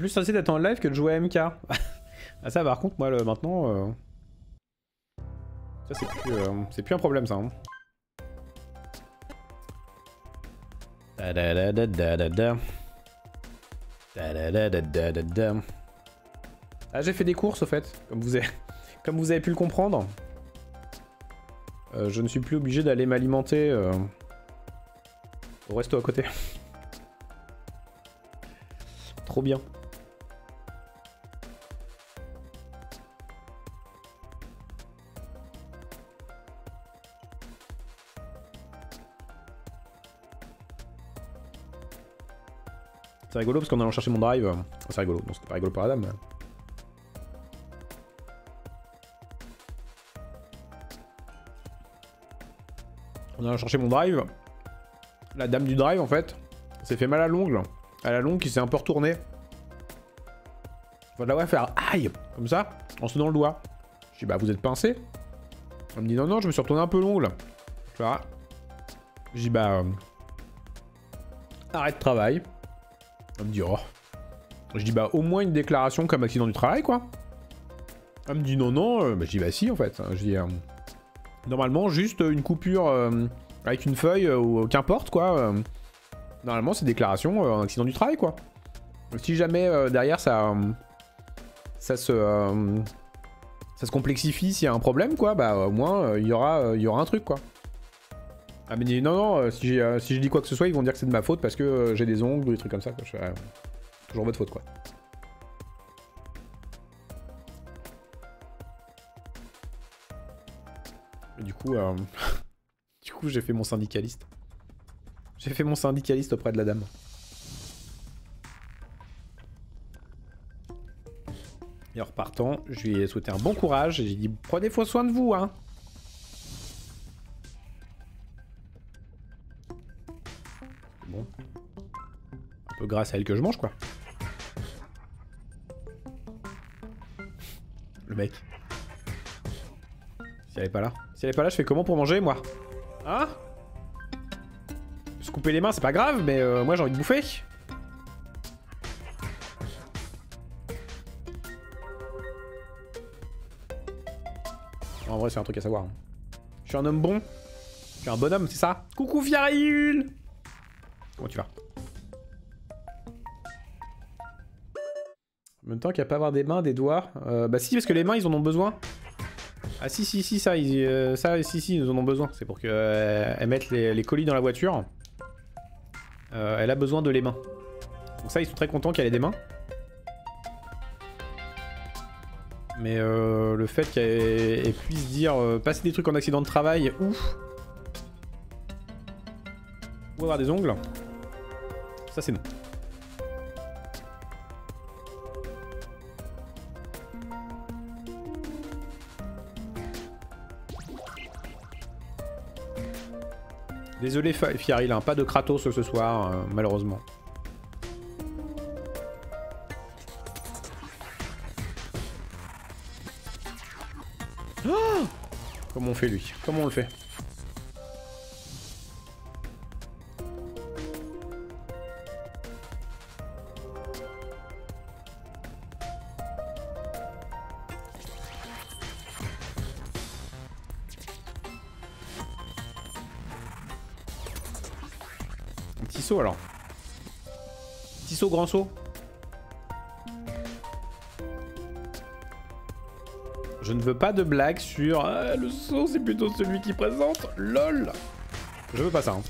Plus stressé d'être en live que de jouer à MK. [laughs] ah ça par contre moi le, maintenant... euh, Ça c'est plus, euh, plus un problème ça. Ah j'ai fait des courses au fait, comme vous avez, [laughs] comme vous avez pu le comprendre. Euh, je ne suis plus obligé d'aller m'alimenter euh, au resto à côté. [laughs] Trop bien. C'est rigolo parce qu'en allant chercher mon drive, c'est rigolo, non c'était pas rigolo pour la dame. mais- En allant chercher mon drive, la dame du drive en fait, s'est fait mal à l'ongle. À la longue qui s'est un peu retournée. Je vais la voir faire aïe comme ça, en se donnant le doigt. Je dis bah vous êtes pincé Elle me dit non non je me suis retourné un peu l'ongle. Tu vois Je dis bah euh, arrête de travail. Elle me dit oh. Je dis bah au moins une déclaration comme accident du travail quoi. Elle me dit non non, euh, bah, je dis bah si en fait. Je dis euh, normalement juste une coupure euh, avec une feuille euh, ou qu'importe quoi. Normalement, c'est déclaration en accident du travail, quoi. Si jamais derrière ça, ça se, ça se complexifie s'il y a un problème, quoi, bah au moins il y aura un truc, quoi. Ah mais non non, si, si je dis quoi que ce soit, ils vont dire que c'est de ma faute parce que j'ai des ongles ou des trucs comme ça. Toujours votre faute, quoi. du coup, [laughs] du coup, j'ai fait mon syndicaliste. J'ai fait mon syndicaliste auprès de la dame. Et en repartant, je lui ai souhaité un bon courage et j'ai dit prenez soin de vous, hein. Grâce à elle que je mange, quoi. Le mec. Si elle est pas là. Si elle est pas là, je fais comment pour manger, moi? Hein? Se couper les mains, c'est pas grave, mais euh, moi j'ai envie de bouffer. En vrai, c'est un truc à savoir. Hein. Je suis un homme bon. Je suis un bonhomme, c'est ça? Coucou Fiaril Comment tu vas? En même temps qu'il n'y a pas avoir des mains, des doigts. Euh, bah si, parce que les mains, ils en ont besoin. Ah si, si, si, ça, ils, euh, ça, si, si, ils en ont besoin. C'est pour qu'elle euh, mette les, colis dans la voiture. elle a besoin de les mains. Donc ça, ils sont très contents qu'elle ait des mains. Mais le fait qu'elle puisse dire passer des trucs en accident de travail ou... Ou avoir des ongles, ça c'est non. Désolé Fiaril, hein, pas de Kratos ce soir, euh, malheureusement. Oh Comment on fait lui? Comment on le fait? Saut, grand saut. Je ne veux pas de blague sur ah, le saut, c'est plutôt celui qui présente. LOL Je veux pas ça. Hein.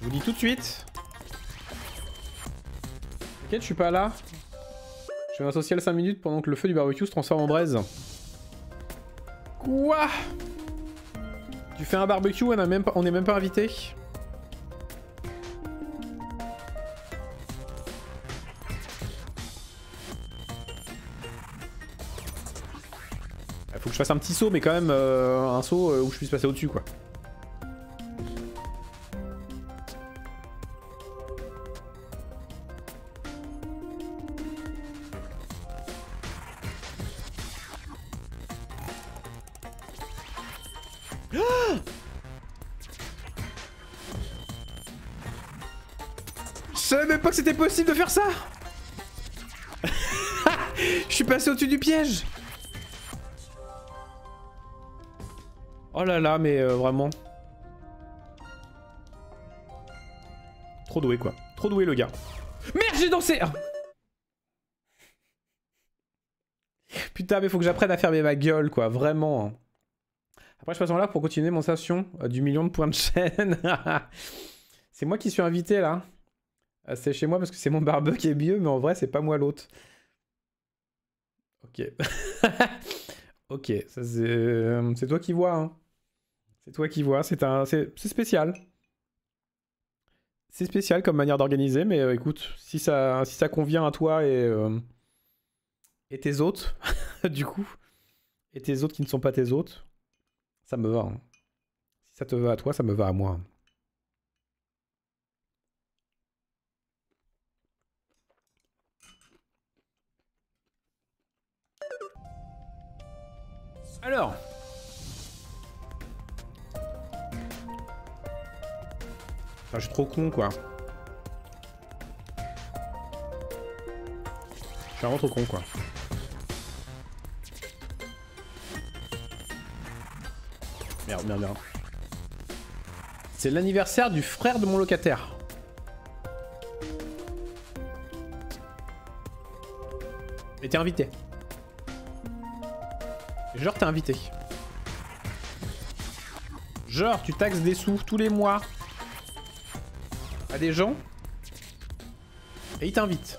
Je vous dis tout de suite. Ok, je suis pas là. Je fais un social 5 minutes pendant que le feu du barbecue se transforme en braise. Quoi? Tu fais un barbecue, on, a même pas, on est même pas invité? Je fasse un petit saut, mais quand même euh, un saut euh, où je puisse passer au-dessus, quoi. C'était possible de faire ça [laughs] Je suis passé au-dessus du piège Oh là là, mais euh, vraiment. Trop doué, quoi. Trop doué, le gars. Merde, j'ai dansé ah. Putain, mais faut que j'apprenne à fermer ma gueule, quoi. Vraiment. Hein. Après, je passe en là pour continuer mon station euh, du million de points de chaîne. [laughs] c'est moi qui suis invité, là. Euh, c'est chez moi parce que c'est mon barbecue qui est mieux, mais en vrai, c'est pas moi l'autre. Ok. [laughs] ok, c'est toi qui vois, hein. C'est toi qui vois, c'est un, spécial. C'est spécial comme manière d'organiser, mais euh, écoute, si ça, convient à toi et, euh, tes hôtes, [laughs] du coup, et tes hôtes qui ne sont pas tes hôtes, ça me va. Hein. Si ça te va à toi, ça me va à moi. Alors, je suis trop con, quoi. Je suis vraiment trop con, quoi. Merde, merde, merde. C'est l'anniversaire du frère de mon locataire. Et t'es invité. Genre t'es invité. Genre tu taxes des sous tous les mois des gens et ils t'invitent.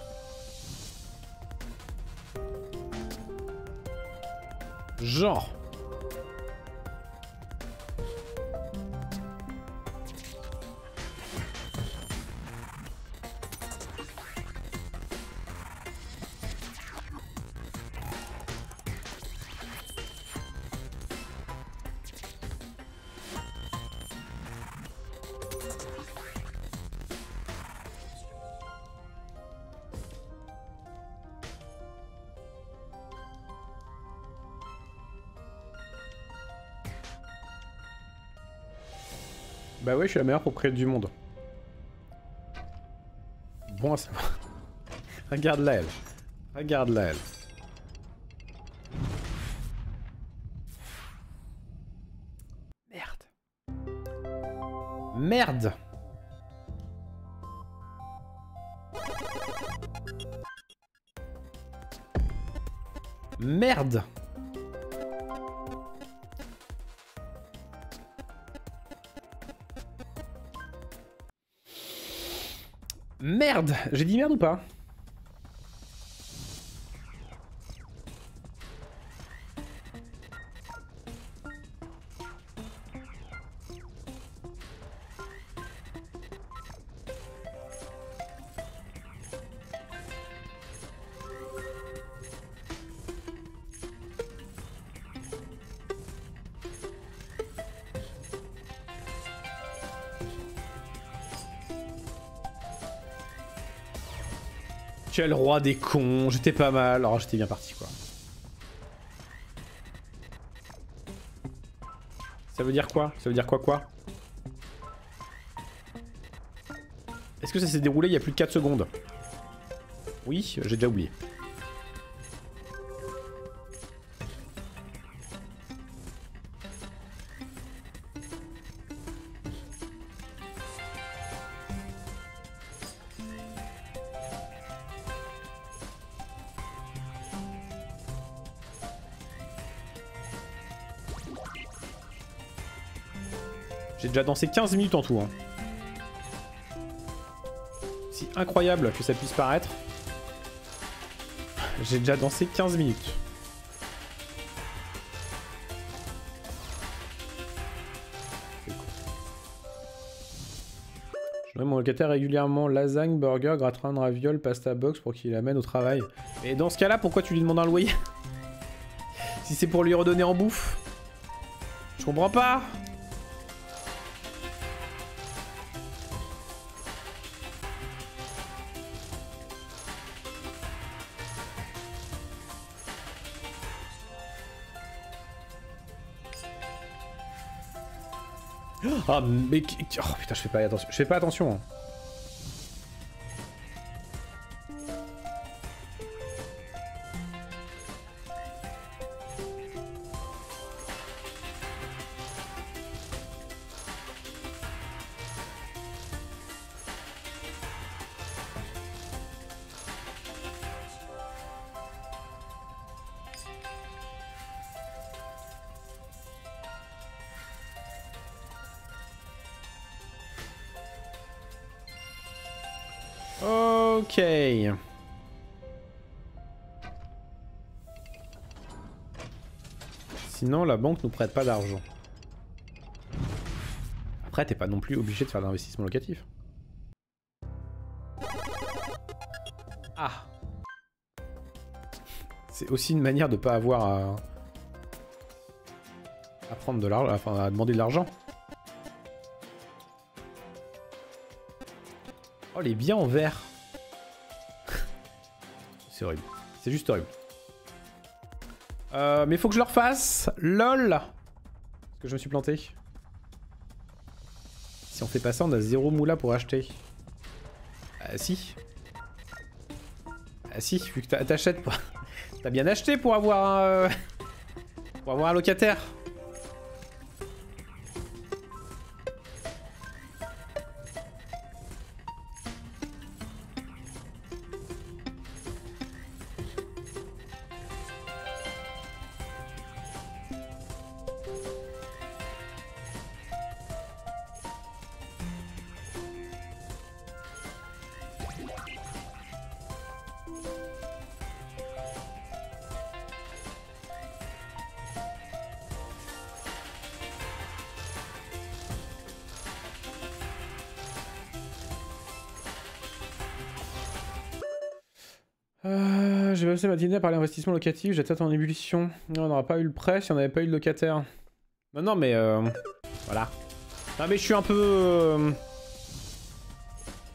Genre. Je suis la meilleure propriétaire du monde. Bon à savoir. [laughs] Regarde-la, elle. Regarde-la, elle. Merde. Merde Merde J'ai dit merde ou pas? Quel roi des cons, j'étais pas mal, alors j'étais bien parti quoi. Ça veut dire quoi? Ça veut dire quoi quoi? Est-ce que ça s'est déroulé il y a plus de 4 secondes? Oui, j'ai déjà oublié. J'ai déjà dansé 15 minutes en tout. Hein. Si incroyable que ça puisse paraître. J'ai déjà dansé 15 minutes. Je donne mon locataire régulièrement lasagne, burger, gratin de raviol, pasta box pour qu'il l'amène au travail. Et dans ce cas-là, pourquoi tu lui demandes un loyer? [laughs] Si c'est pour lui redonner en bouffe? Je comprends pas Ah, mais... Oh putain, je fais pas attention. Je fais pas attention. Hein. La banque nous prête pas d'argent. Après, t'es pas non plus obligé de faire d'investissement locatif. Ah C'est aussi une manière de pas avoir à, à prendre de l'argent, enfin à demander de l'argent. Oh, les biens en vert. [laughs] C'est horrible. C'est juste horrible. Euh, mais faut que je le refasse. LOL Parce que je me suis planté. Si on fait pas ça, on a zéro moula pour acheter. Ah si. Ah si, vu que t'achètes pas. [laughs] T'as bien acheté pour avoir un... Euh, pour avoir un locataire. J'ai passé matinée à parler investissement locatif, tête en ébullition. Non, on n'aura pas eu le prêt si on n'avait pas eu de locataire. Non, non, mais euh, voilà. Non, mais je suis un peu. Euh,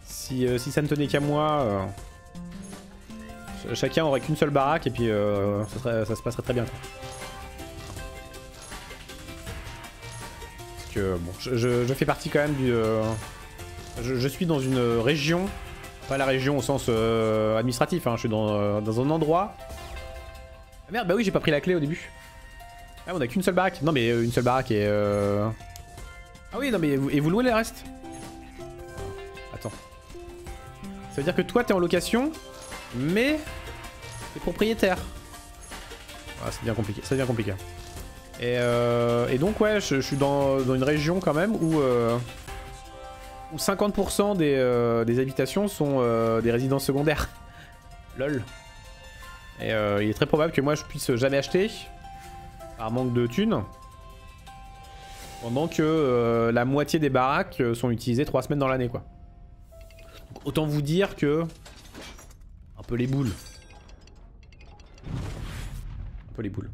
si, euh, si ça ne tenait qu'à moi, chacun aurait qu'une seule baraque et puis ça, se passerait très bien. Parce que bon, je, fais partie quand même du. Je, suis dans une région pas la région au sens euh, administratif, hein. je suis dans, euh, dans, un endroit. Ah merde, bah oui, j'ai pas pris la clé au début. Ah, on a qu'une seule baraque. Non, mais euh, une seule baraque et. Euh... Ah oui, non, mais et vous louez les restes Attends. Ça veut dire que toi, t'es en location, mais t'es propriétaire. Ah, c'est bien compliqué, ça devient compliqué. Et, euh, et donc, ouais, je, je suis dans, dans, une région quand même où où 50% des, euh, des, habitations sont euh, des résidences secondaires. [laughs] Lol. Et euh, il est très probable que moi je puisse jamais acheter, par manque de thunes, pendant que la moitié des baraques sont utilisées 3 semaines dans l'année quoi. Autant vous dire que... Un peu les boules. Un peu les boules.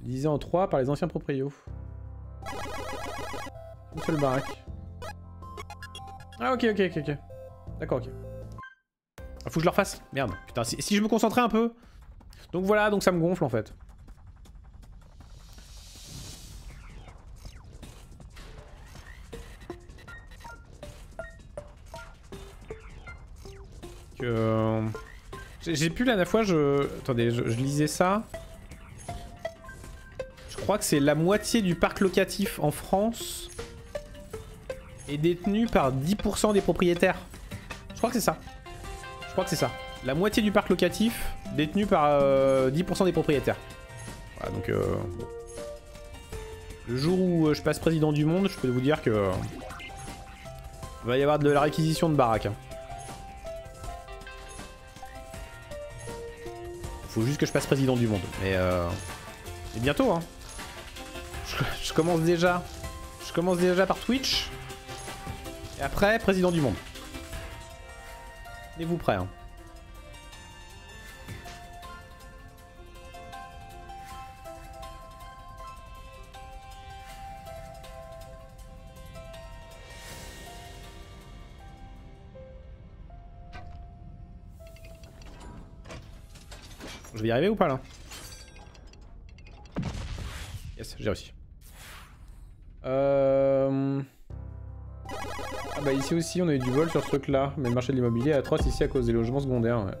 Divisé en 3 par les anciens proprios. Une seule baraque. Ah ok ok ok ok. D'accord ok. Ah, faut que je le refasse. Merde. Putain, si, je me concentrais un peu. Donc voilà, donc ça me gonfle en fait. Euh, j'ai plus la dernière fois, je... Attendez, je lisais ça. Je crois que c'est la moitié du parc locatif en France détenu par 10% des propriétaires. Je crois que c'est ça. Je crois que c'est ça. La moitié du parc locatif détenu par 10% euh, des propriétaires. Voilà, donc... Euh, le jour où euh, je passe président du monde, je peux vous dire que... il va y avoir de la réquisition de baraques. Hein. Faut juste que je passe président du monde. Mais, euh... bientôt, hein. je commence déjà... Je commence déjà par Twitch. Et après, président du monde. Tenez-vous prêts. Hein. Je vais y arriver ou pas là? Yes, j'ai réussi. Bah ici aussi on a eu du vol sur ce truc là, mais le marché de l'immobilier est atroce ici à cause des logements secondaires. Ouais.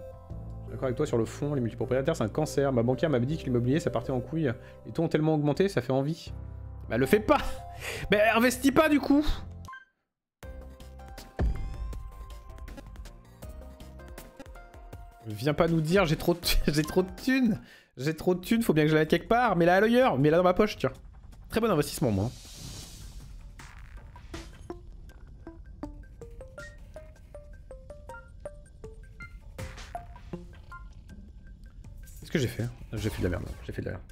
D'accord avec toi sur le fond, les multipropriétaires c'est un cancer. Ma banquière m'avait dit que l'immobilier ça partait en couille. Les taux ont tellement augmenté, ça fait envie. Bah le fais pas Bah investis pas du coup Viens pas nous dire j'ai trop [laughs] j'ai trop de thunes J'ai trop de thunes, faut bien que je la quelque part, mais là à l'ailleurs, mais là dans ma poche tiens. Très bon investissement moi. Que j'ai fait J'ai fait de la merde. J'ai fait de la merde.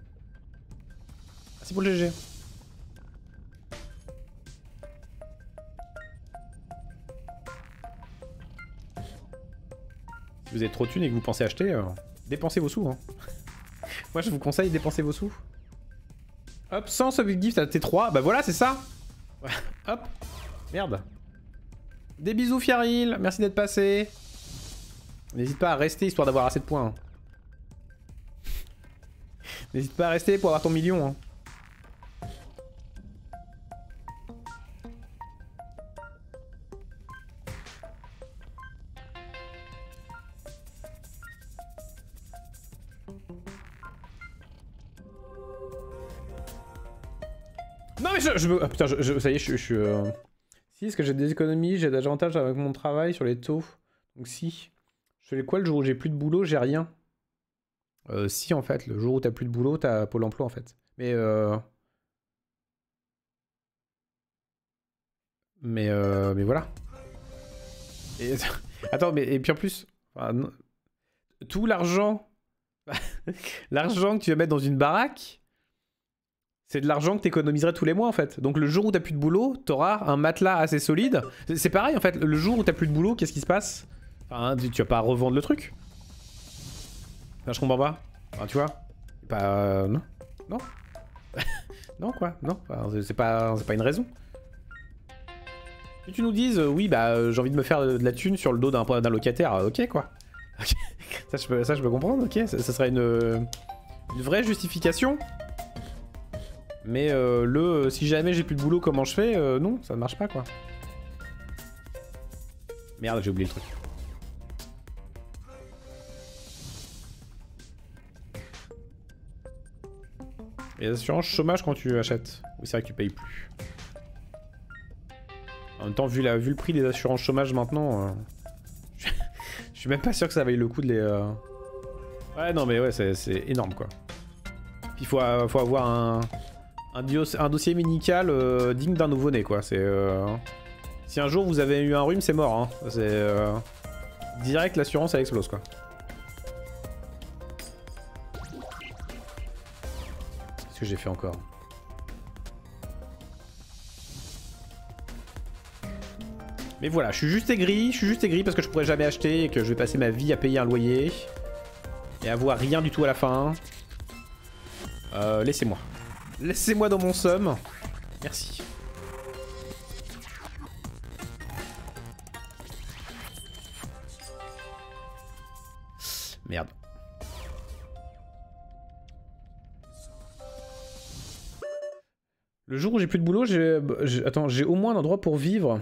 Merci pour le GG. Si vous avez trop thunes et que vous pensez acheter, euh, dépensez vos sous. Hein. [laughs] Moi je vous conseille dépensez vos sous. Hop, sans gift à T3, bah voilà c'est ça [laughs] Hop Merde Des bisous Fiaril, merci d'être passé N'hésite pas à rester histoire d'avoir assez de points. N'hésite pas à rester pour avoir ton million. Hein. Non mais je, me... Ah, putain, ça y est, je, suis... Euh, si, est-ce que j'ai des économies J'ai des avantages avec mon travail sur les taux. Donc si. Je fais quoi le jour où j'ai plus de boulot J'ai rien? Euh, si, en fait, le jour où t'as plus de boulot, t'as Pôle emploi, en fait. Mais. Euh... Mais, euh... mais voilà. [laughs] Attends, mais et puis en plus, tout l'argent, [laughs] l'argent que tu vas mettre dans une baraque, c'est de l'argent que tu économiserais tous les mois en fait. Donc le jour où t'as plus de boulot, t'auras un matelas assez solide. C'est pareil en fait, le jour où t'as plus de boulot, qu'est-ce qui se passe? Enfin, tu vas pas revendre le truc. Enfin, je comprends pas. Enfin, tu vois Pas... Euh, non Non [laughs] Non, quoi Non, c'est pas, pas une raison. Que tu nous dises, euh, oui, bah, euh, j'ai envie de me faire de la thune sur le dos d'un locataire, ok, quoi. [laughs] ça, je peux, ça, je peux comprendre, ok. Ça, serait une, une vraie justification. Mais le si jamais j'ai plus de boulot, comment je fais Non, ça ne marche pas quoi. Merde, j'ai oublié le truc. Et l'assurance chômage quand tu achètes. Oui, c'est vrai que tu payes plus. En même temps, vu, le prix des assurances chômage maintenant, euh, [laughs] je suis même pas sûr que ça vaille le coup de les... Euh, ouais, non, mais ouais, c'est énorme, quoi. Il faut, euh, faut avoir un, dossier médical digne d'un nouveau-né, quoi. Si un jour vous avez eu un rhume, c'est mort. Hein. C'est direct l'assurance elle explose quoi. Que j'ai fait encore Mais voilà, je suis juste aigri, je suis juste aigri parce que je pourrais jamais acheter et que je vais passer ma vie à payer un loyer et avoir rien du tout à la fin. Euh, laissez-moi. Laissez-moi dans mon somme. Merci. Merde. Le jour où j'ai plus de boulot, j'ai... Attends, j'ai au moins un endroit pour vivre.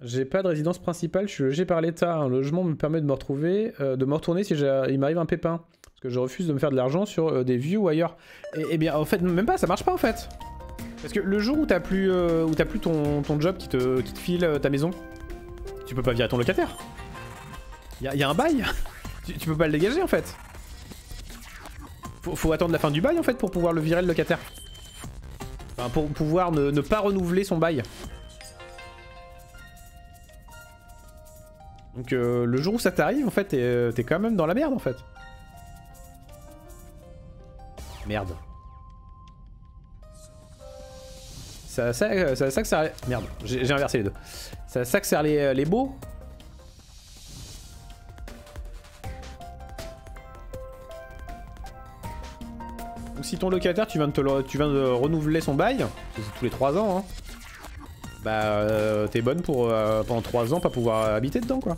J'ai pas de résidence principale, je suis logé par l'État. Un logement me permet de me retrouver, euh, de me retourner si il m'arrive un pépin. Parce que je refuse de me faire de l'argent sur euh, des vues ou ailleurs. Et, eh bien, en fait, même pas, ça marche pas en fait. Parce que le jour où t'as plus, euh, où as plus ton, ton, job qui te, qui te file ta maison, tu peux pas virer ton locataire. Y'a y a un bail [laughs] tu, peux pas le dégager en fait. Faut, attendre la fin du bail en fait pour pouvoir le virer le locataire. Pour pouvoir ne, pas renouveler son bail. Donc euh, le jour où ça t'arrive en fait t'es euh, quand même dans la merde en fait. Merde. Ça, ça, ça, ça, ça Merde, j'ai inversé les deux. Ça, ça que sert les, les beaux si ton locataire, tu viens de, te tu viens de renouveler son bail, c'est tous les 3 ans, hein, bah euh, t'es bonne pour euh, pendant 3 ans pas pouvoir habiter dedans quoi.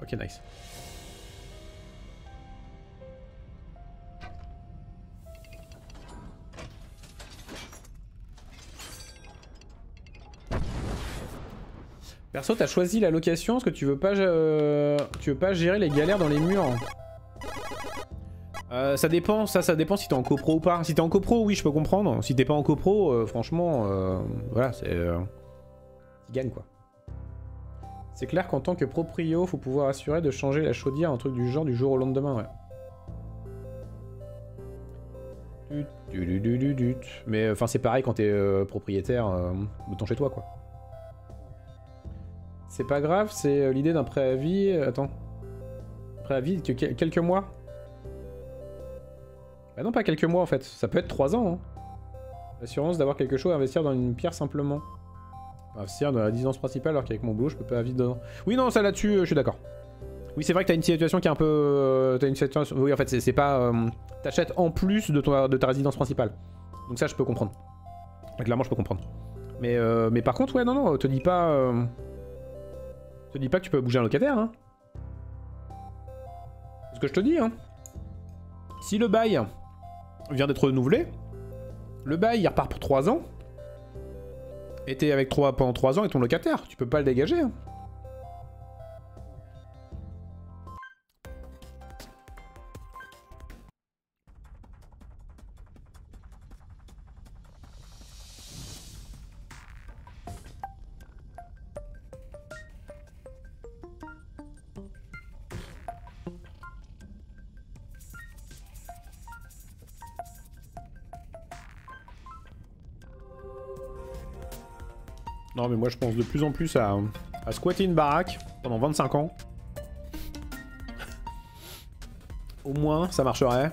Ok, nice. Perso, t'as choisi la location parce que tu veux pas, euh, tu veux pas gérer les galères dans les murs. Euh, ça dépend, ça, ça dépend si t'es en copro ou pas. Si t'es en copro, oui, je peux comprendre. Si t'es pas en copro, euh, franchement, voilà, c'est... tu gagnes, quoi. C'est clair qu'en tant que proprio, faut pouvoir assurer de changer la chaudière, un truc du genre, du jour au lendemain, ouais. Mais enfin, c'est pareil quand t'es propriétaire de ton chez toi, quoi. C'est pas grave, c'est euh, l'idée d'un préavis... Euh, attends. Préavis que quelques mois Bah non, pas quelques mois en fait. Ça peut être 3 ans. Hein. L'assurance d'avoir quelque chose à investir dans une pierre simplement. Investir dans la résidence principale alors qu'avec mon boulot je peux pas vivre dedans. Oui non, ça là-dessus, euh, je suis d'accord. Oui, c'est vrai que t'as une situation qui est un peu... t'as une situation... Oui, en fait, c'est pas... T'achètes en plus de, de ta résidence principale. Donc ça, je peux comprendre. Clairement, je peux comprendre. Mais, mais par contre, ouais, non, non, te dis pas... Je te dis pas que tu peux bouger un locataire, hein. C'est ce que je te dis, hein. Si le bail vient d'être renouvelé, le bail il repart pour 3 ans, et t'es avec 3 pendant 3 ans et ton locataire, tu peux pas le dégager, hein. Non mais moi je pense de plus en plus à, squatter une baraque pendant 25 ans. Au moins, ça marcherait.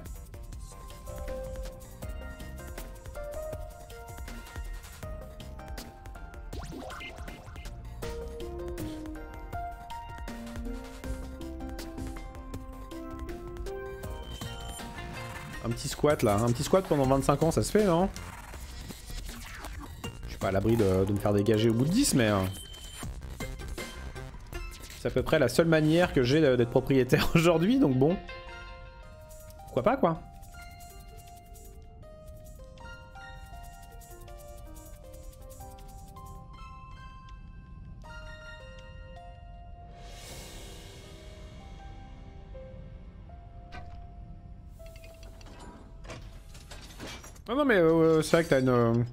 Un petit squat là, un petit squat pendant 25 ans, ça se fait non? À l'abri de, me faire dégager au bout de 10 mais... Euh, c'est à peu près la seule manière que j'ai d'être propriétaire [laughs] aujourd'hui, donc bon. Pourquoi pas quoi Non, non, mais euh, c'est vrai que t'as une...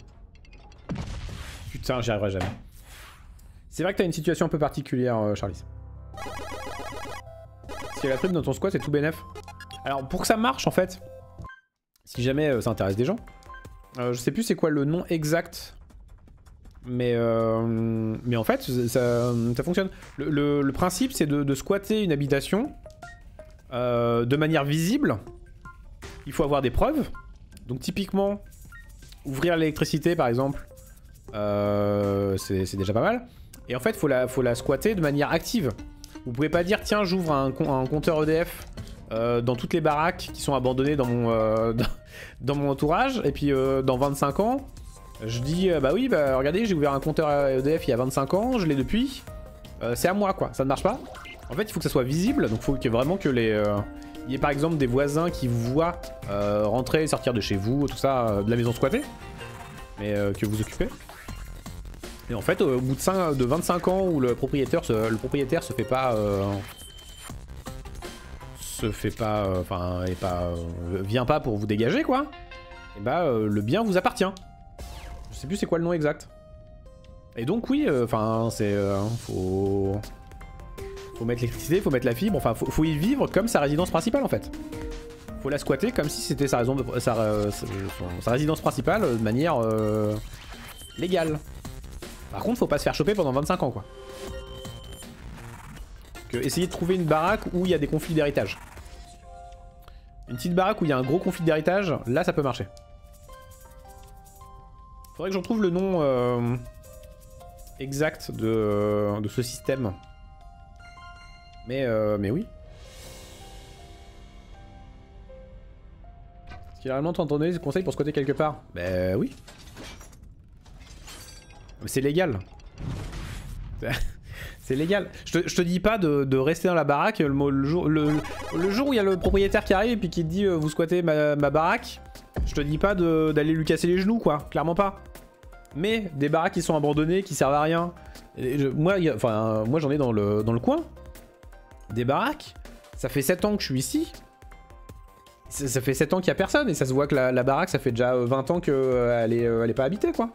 Euh, Putain, j'y arriverai jamais. C'est vrai que t'as une situation un peu particulière, euh, Charlie. Si la prime dans ton squat, c'est tout bénef. Alors, pour que ça marche, en fait, si jamais ça intéresse des gens, je sais plus c'est quoi le nom exact, mais, mais en fait, ça, fonctionne. Le, principe, c'est de, squatter une habitation de manière visible. Il faut avoir des preuves. Donc typiquement, ouvrir l'électricité par exemple, euh, c'est déjà pas mal. Et en fait, faut la, faut la squatter de manière active. Vous pouvez pas dire tiens j'ouvre un, compteur EDF euh, dans toutes les baraques qui sont abandonnées dans mon, euh, [laughs] entourage et puis dans 25 ans je dis bah oui bah regardez j'ai ouvert un compteur EDF il y a 25 ans, je l'ai depuis, c'est à moi quoi, ça ne marche pas. En fait il faut que ça soit visible donc il faut que vraiment que les, il y a par exemple des voisins qui vous voient rentrer et sortir de chez vous, tout ça, de la maison squattée, mais que vous occupez. Et en fait, au bout de, de 25 ans où le propriétaire se, fait pas... se fait pas... Enfin, et pas... vient pas pour vous dégager, quoi. Et bah, le bien vous appartient. Je sais plus c'est quoi le nom exact. Et donc oui, enfin, c'est... faut... Faut mettre l'électricité, faut mettre la fibre, enfin faut, y vivre comme sa résidence principale en fait. Faut la squatter comme si c'était sa, sa, résidence principale de manière euh, légale. Par contre faut pas se faire choper pendant 25 ans quoi. Que essayer de trouver une baraque où il y a des conflits d'héritage. Une petite baraque où il y a un gros conflit d'héritage, là ça peut marcher. Faudrait que j'en trouve le nom euh, exact de, de ce système. Mais, euh, mais oui. Est-ce qu'il a réellement entendu des conseils pour squatter quelque part Bah oui. C'est légal. [laughs] C'est légal. Je te, dis pas de, rester dans la baraque le, jour, où il y a le propriétaire qui arrive et qui te dit euh, vous squattez ma, baraque. Je te dis pas d'aller lui casser les genoux quoi, clairement pas. Mais des baraques qui sont abandonnées, qui servent à rien. moi, enfin, moi j'en ai dans le, coin des baraques. Ça fait 7 ans que je suis ici. Ça, fait 7 ans qu'il y a personne et ça se voit que la, baraque, ça fait déjà 20 ans qu'elle euh, est, euh, elle est pas habitée, quoi.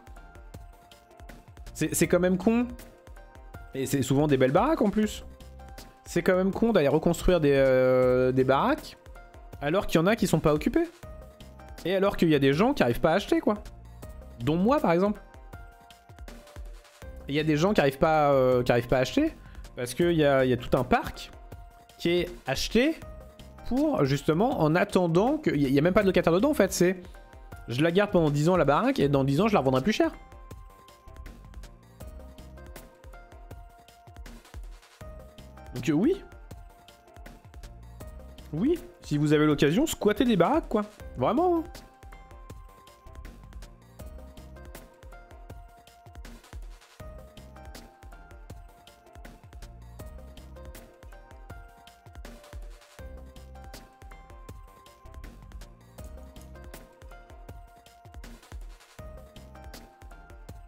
C'est quand même con. Et c'est souvent des belles baraques en plus. C'est quand même con d'aller reconstruire des, euh, baraques alors qu'il y en a qui sont pas occupés. Et alors qu'il y a des gens qui arrivent pas à acheter, quoi. Dont moi, par exemple. Il y a des gens qui arrivent pas, pas à acheter parce qu'il y a, y a tout un parc qui est acheté pour justement en attendant que. Il n'y a même pas de locataire dedans en fait, c'est. Je la garde pendant 10 ans la baraque et dans 10 ans je la revendrai plus cher. Donc oui. Oui, si vous avez l'occasion, squattez des baraques quoi. Vraiment. Hein.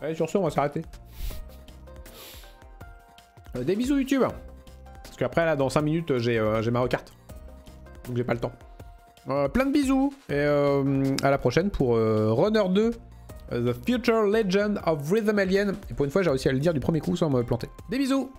Allez, sur ce, on va s'arrêter. Euh, des bisous YouTube qu'après, là, dans 5 minutes, euh, j'ai ma recarte. Donc j'ai pas le temps. Euh, plein de bisous Et à la prochaine pour Runner 2. The Future Legend of Rhythm Alien. Et pour une fois, j'ai réussi à le dire du premier coup sans me planter. Des bisous